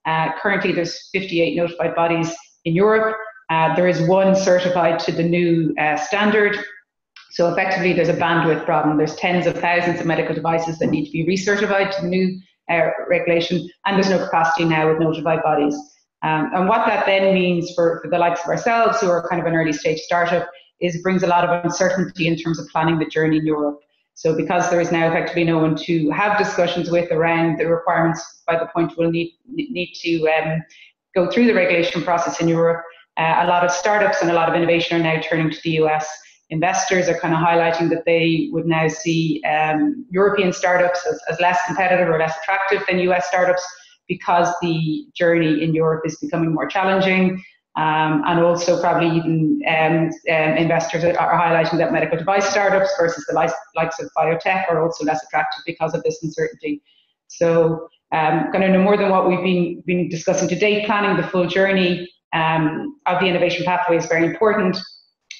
Speaker 7: Uh, currently, there's 58 notified bodies in Europe. Uh, there is one certified to the new uh, standard. So effectively, there's a bandwidth problem. There's tens of thousands of medical devices that need to be recertified to the new uh, regulation, and there's no capacity now with notified bodies. Um, and what that then means for, for the likes of ourselves, who are kind of an early stage startup, is brings a lot of uncertainty in terms of planning the journey in Europe. So because there is now effectively no one to have discussions with around the requirements by the point we'll need, need to um, go through the regulation process in Europe, uh, a lot of startups and a lot of innovation are now turning to the US. Investors are kind of highlighting that they would now see um, European startups as, as less competitive or less attractive than US startups because the journey in Europe is becoming more challenging. Um, and also probably even um, um, investors are, are, highlighting that medical device startups versus the likes, likes of biotech are also less attractive because of this uncertainty. So um, kind of no more than what we've been, been discussing today, planning the full journey um, of the innovation pathway is very important.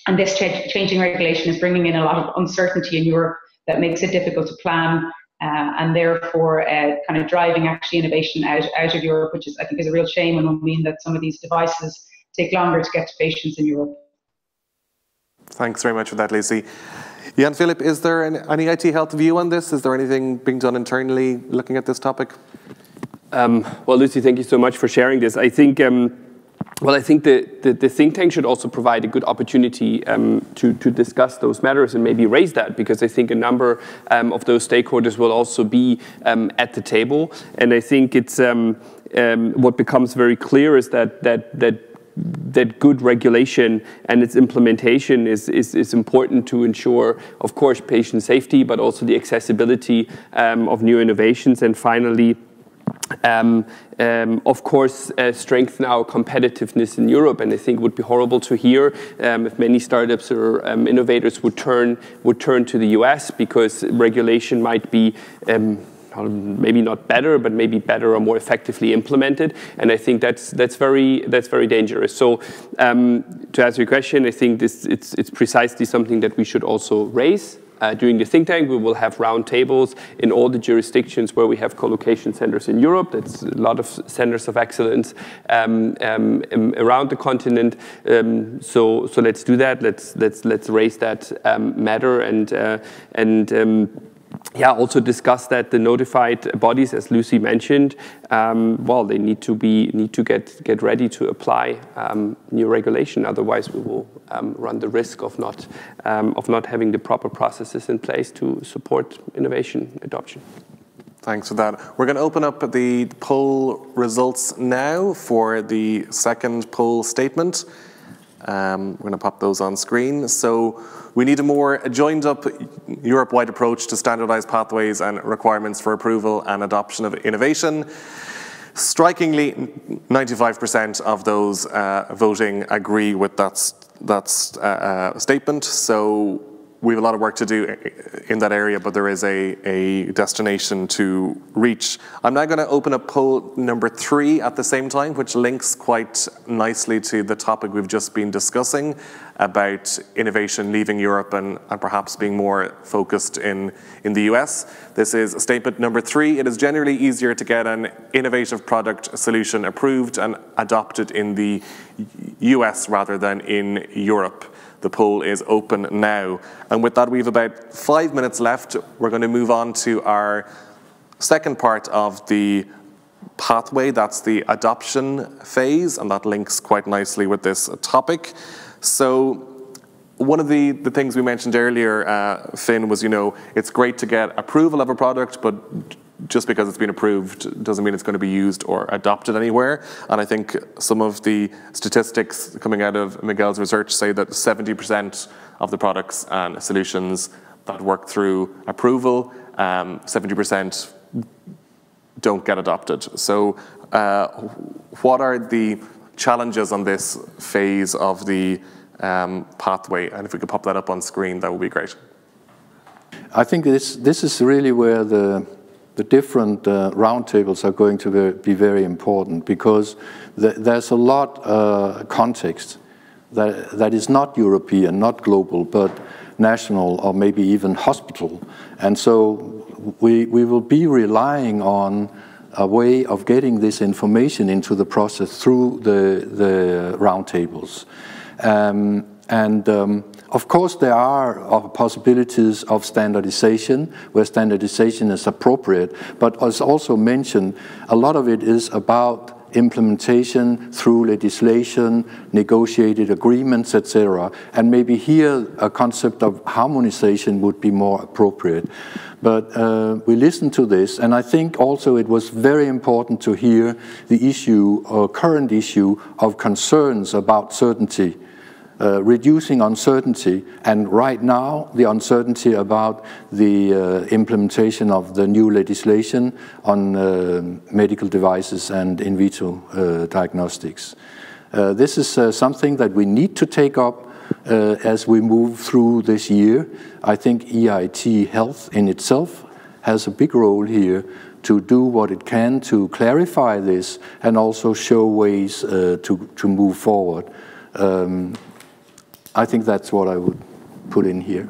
Speaker 7: And this ch- changing regulation is bringing in a lot of uncertainty in Europe that makes it difficult to plan. Uh, and therefore, uh, kind of driving actually innovation out, out of Europe, which is I think is a real shame and will mean that some of these devices take longer to get to patients in Europe.
Speaker 1: Thanks very much for that, Lucy. Jan-Philipp, is there an, any IT health view on this? Is there anything being done internally looking at this topic?
Speaker 2: Um, well, Lucy, thank you so much for sharing this. I think um, well, I think the, the, the, think tank should also provide a good opportunity um, to, to discuss those matters and maybe raise that because I think a number um, of those stakeholders will also be um, at the table. And I think it's um, um, what becomes very clear is that, that, that that good regulation and its implementation is, is, is, important to ensure, of course, patient safety, but also the accessibility um, of new innovations. And finally, um, um, of course, uh, strengthen our competitiveness in Europe. And I think it would be horrible to hear um, if many startups or um, innovators would turn would turn to the US because regulation might be. Um, maybe not better, but maybe better or more effectively implemented, and I think that's that's very that's very dangerous. So, um, to answer your question, I think this it's it's precisely something that we should also raise uh, during the think tank, we will have roundtables in all the jurisdictions where we have co-location centers in Europe. That's a lot of centers of excellence um, um, um, around the continent. Um, so, so let's do that. Let's let's let's raise that um, matter and uh, and um, yeah, also discuss that the notified bodies, as Lucy mentioned, um, well, they need to be need to get get ready to apply um, new regulation. Otherwise, we will um, run the risk of not um, of not having the proper processes in place to support innovation adoption.
Speaker 1: Thanks for that. We're going to open up the poll results now for the second poll statement. Um, we're going to pop those on screen. So we need a more joined up Europe-wide approach to standardized pathways and requirements for approval and adoption of innovation. Strikingly, 95% of those uh, voting agree with that, that uh, uh, statement. So we have a lot of work to do in that area, but there is a, a destination to reach. I'm now going to open up poll number three at the same time, which links quite nicely to the topic we've just been discussing about innovation leaving Europe and, and perhaps being more focused in, in the US. This is statement number three. It is generally easier to get an innovative product solution approved and adopted in the US rather than in Europe. The poll is open now. And with that, we have about five minutes left. We're going to move on to our second part of the pathway. That's the adoption phase, and that links quite nicely with this topic. So one of the, the things we mentioned earlier, uh, Finn, was, you know, it's great to get approval of a product, but just because it's been approved doesn't mean it's going to be used or adopted anywhere. And I think some of the statistics coming out of Miguel's research say that 70% of the products and solutions that work through approval, um, 70% don't get adopted. So uh, what are the challenges on this phase of the um, pathway? And if we could pop that up on screen, that would be great.
Speaker 3: I think this, this is really where the, the different uh, roundtables are going to be very important because th there's a lot uh, context that, that is not European, not global, but national or maybe even hospital. And so we, we will be relying on a way of getting this information into the process through the, the roundtables. Um, and um, of course, there are possibilities of standardization where standardization is appropriate, but as also mentioned, a lot of it is about implementation through legislation, negotiated agreements, etc. And maybe here a concept of harmonization would be more appropriate. But uh, we listened to this, and I think also it was very important to hear the issue, or current issue, of concerns about certainty uh, reducing uncertainty, and right now the uncertainty about the uh, implementation of the new legislation on uh, medical devices and in vitro uh, diagnostics. Uh, this is uh, something that we need to take up as we move through this year. I think EIT Health in itself has a big role here to do what it can to clarify this and also show ways to, to move forward. Um, I think that's what I would put in here.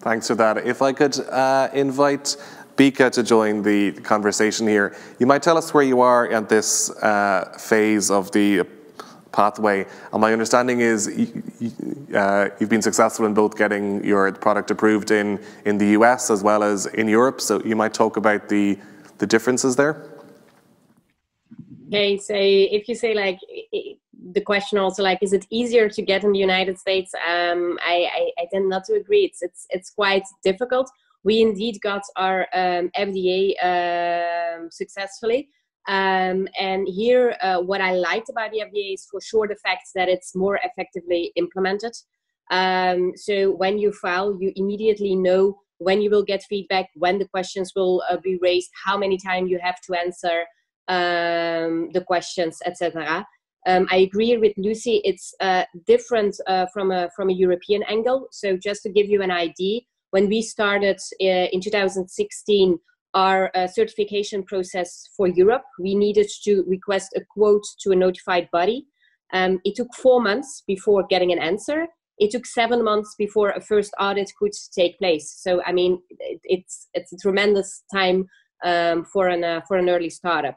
Speaker 1: Thanks for that. If I could uh, invite Bieke to join the conversation here. You might tell us where you are at this uh, phase of the pathway. And my understanding is uh, you've been successful in both getting your product approved in, in the US as well as in Europe. So you might talk about the, the differences there.
Speaker 5: Okay, so if you say like the question also like is it easier to get in the united states? Um, I, I, I, tend not to agree. It's it's it's quite difficult. We indeed got our um, fda um, successfully. Um, and here uh, what i liked about the fda is for sure the fact that it's more effectively implemented. Um, so when you file you immediately know when you will get feedback when the questions will uh, be raised how many times you have to answer um, the questions etc um, I agree with Lucy. It's uh, different uh, from a from a European angle. So just to give you an idea, when we started uh, in 2016 our uh, certification process for Europe, we needed to request a quote to a notified body. Um, it took four months before getting an answer. It took seven months before a first audit could take place. So I mean, it, it's it's a tremendous time um, for an uh, for an early startup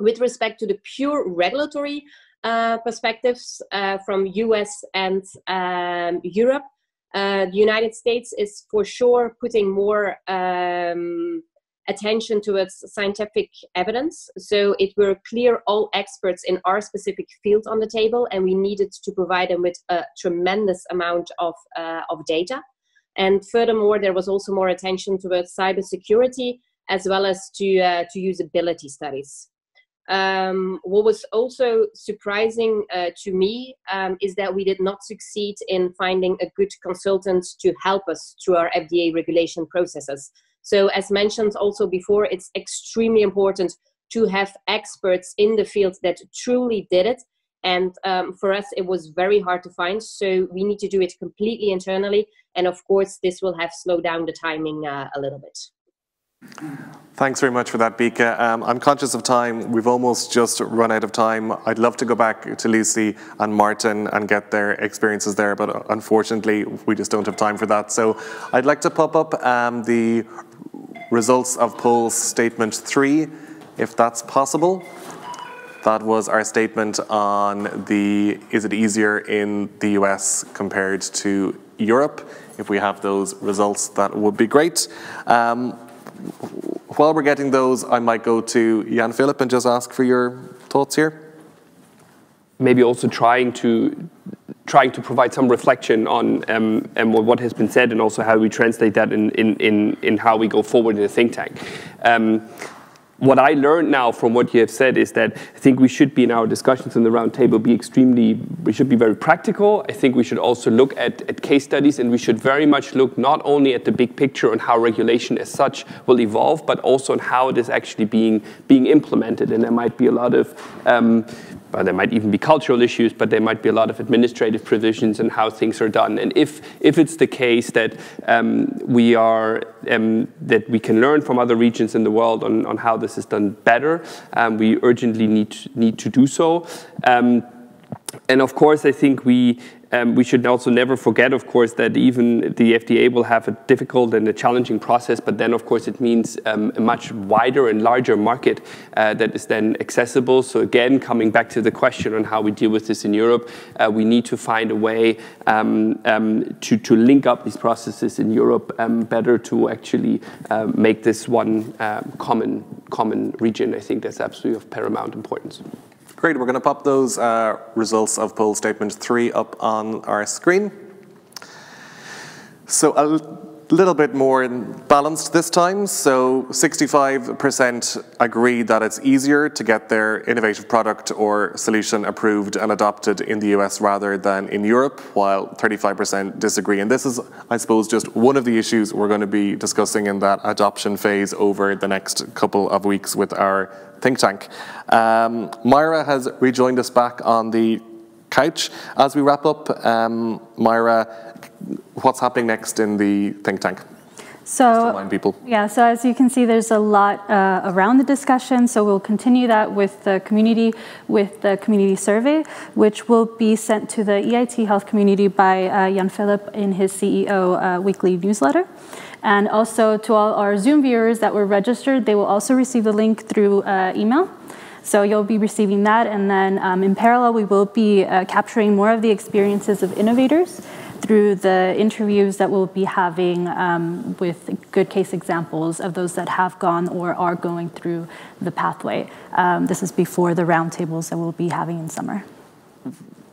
Speaker 5: with respect to the pure regulatory uh, perspectives uh, from US and um, Europe, uh, the United States is for sure putting more um, attention towards scientific evidence. So it were clear all experts in our specific field on the table, and we needed to provide them with a tremendous amount of, uh, of data. And furthermore, there was also more attention towards cybersecurity as well as to, uh, to usability studies. Um, what was also surprising uh, to me um, is that we did not succeed in finding a good consultant to help us through our FDA regulation processes. So, as mentioned also before, it's extremely important to have experts in the field that truly did it. And um, for us, it was very hard to find. So, we need to do it completely internally. And of course, this will have slowed down the timing uh, a little bit.
Speaker 1: Thanks very much for that, Bieke. Um, I'm conscious of time. We've almost just run out of time. I'd love to go back to Lucy and Martin and get their experiences there, but unfortunately, we just don't have time for that. So I'd like to pop up um, the results of poll statement three, if that's possible. That was our statement on the is it easier in the US compared to Europe. If we have those results, that would be great. Um, while we're getting those, I might go to Jan-Philipp and just ask for your thoughts here.
Speaker 2: Maybe also trying to trying to provide some reflection on um, um, what has been said and also how we translate that in, in, in, in how we go forward in the think tank. Um, what I learned now from what you have said is that I think we should be in our discussions in the roundtable be extremely, we should be very practical. I think we should also look at, at case studies and we should very much look not only at the big picture on how regulation as such will evolve, but also on how it is actually being, being implemented. And there might be a lot of um, but there might even be cultural issues, but there might be a lot of administrative provisions and how things are done. And if, if it's the case that um, we are um, that we can learn from other regions in the world on, on how this is done better, um, we urgently need need to do so. Um, and of course, I think we um, we should also never forget, of course, that even the FDA will have a difficult and a challenging process, but then, of course, it means um, a much wider and larger market uh, that is then accessible. So again, coming back to the question on how we deal with this in Europe, uh, we need to find a way um, um to, to link up these processes in Europe um, better to actually uh, make this one um, common, common region. I think that's absolutely of paramount importance.
Speaker 1: Great, we're going to pop those uh, results of poll statement three up on our screen. So a little bit more balanced this time. So 65% agree that it's easier to get their innovative product or solution approved and adopted in the US rather than in Europe, while 35% disagree. And this is, I suppose, just one of the issues we're going to be discussing in that adoption phase over the next couple of weeks with our think tank. Um, Myra has rejoined us back on the couch. As we wrap up, um, Myra, what's happening next in the think tank?
Speaker 4: So, yeah, so as you can see, there's a lot uh, around the discussion. So we'll continue that with the community, with the community survey, which will be sent to the EIT health community by uh, Jan-Philipp in his CEO uh, weekly newsletter. And also to all our Zoom viewers that were registered, they will also receive the link through uh, email. So you'll be receiving that, and then um, in parallel, we will be uh, capturing more of the experiences of innovators through the interviews that we'll be having um, with good case examples of those that have gone or are going through the pathway. Um, this is before the roundtables that we'll be having in summer.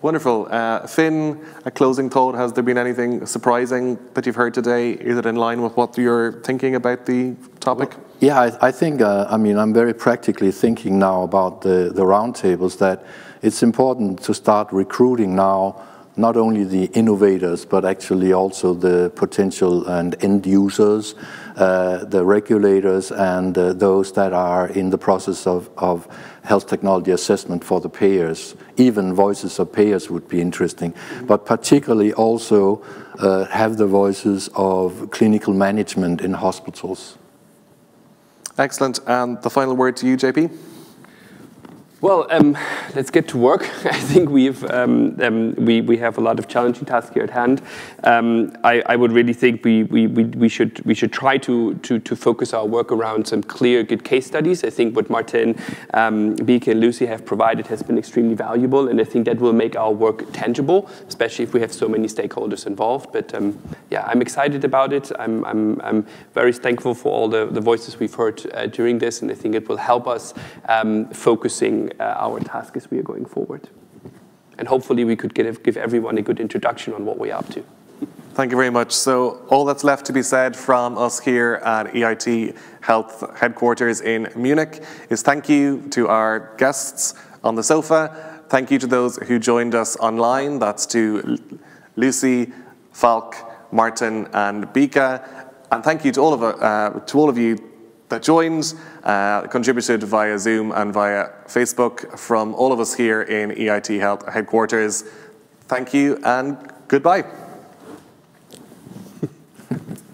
Speaker 1: Wonderful. Uh, Finn, a closing thought. Has there been anything surprising that you've heard today? Is it in line with what you're thinking about the topic?
Speaker 3: Well, yeah, I, I think, uh, I mean, I'm very practically thinking now about the, the roundtables that it's important to start recruiting now not only the innovators, but actually also the potential and end users, uh, the regulators, and uh, those that are in the process of, of health technology assessment for the payers. Even voices of payers would be interesting, but particularly also uh, have the voices of clinical management in hospitals.
Speaker 1: Excellent. And the final word to you, JP.
Speaker 2: Well, um, let's get to work. I think we've, um, um, we, we have a lot of challenging tasks here at hand. Um, I, I, would really think we, we, we, we, should, we should try to, to, to focus our work around some clear, good case studies. I think what Martin, um, and Lucy have provided has been extremely valuable, and I think that will make our work tangible, especially if we have so many stakeholders involved. But um, yeah, I'm excited about it. I'm, I'm, I'm very thankful for all the, the voices we've heard uh, during this, and I think it will help us um, focusing uh, our task as we are going forward. And hopefully we could give, give everyone a good introduction on what we're up to.
Speaker 1: Thank you very much. So all that's left to be said from us here at EIT Health Headquarters in Munich is thank you to our guests on the sofa. Thank you to those who joined us online. That's to Lucy, Falk, Martin, and Bieke. And thank you to all of, uh, to all of you that joined, uh, contributed via Zoom and via Facebook from all of us here in EIT Health headquarters. Thank you and goodbye.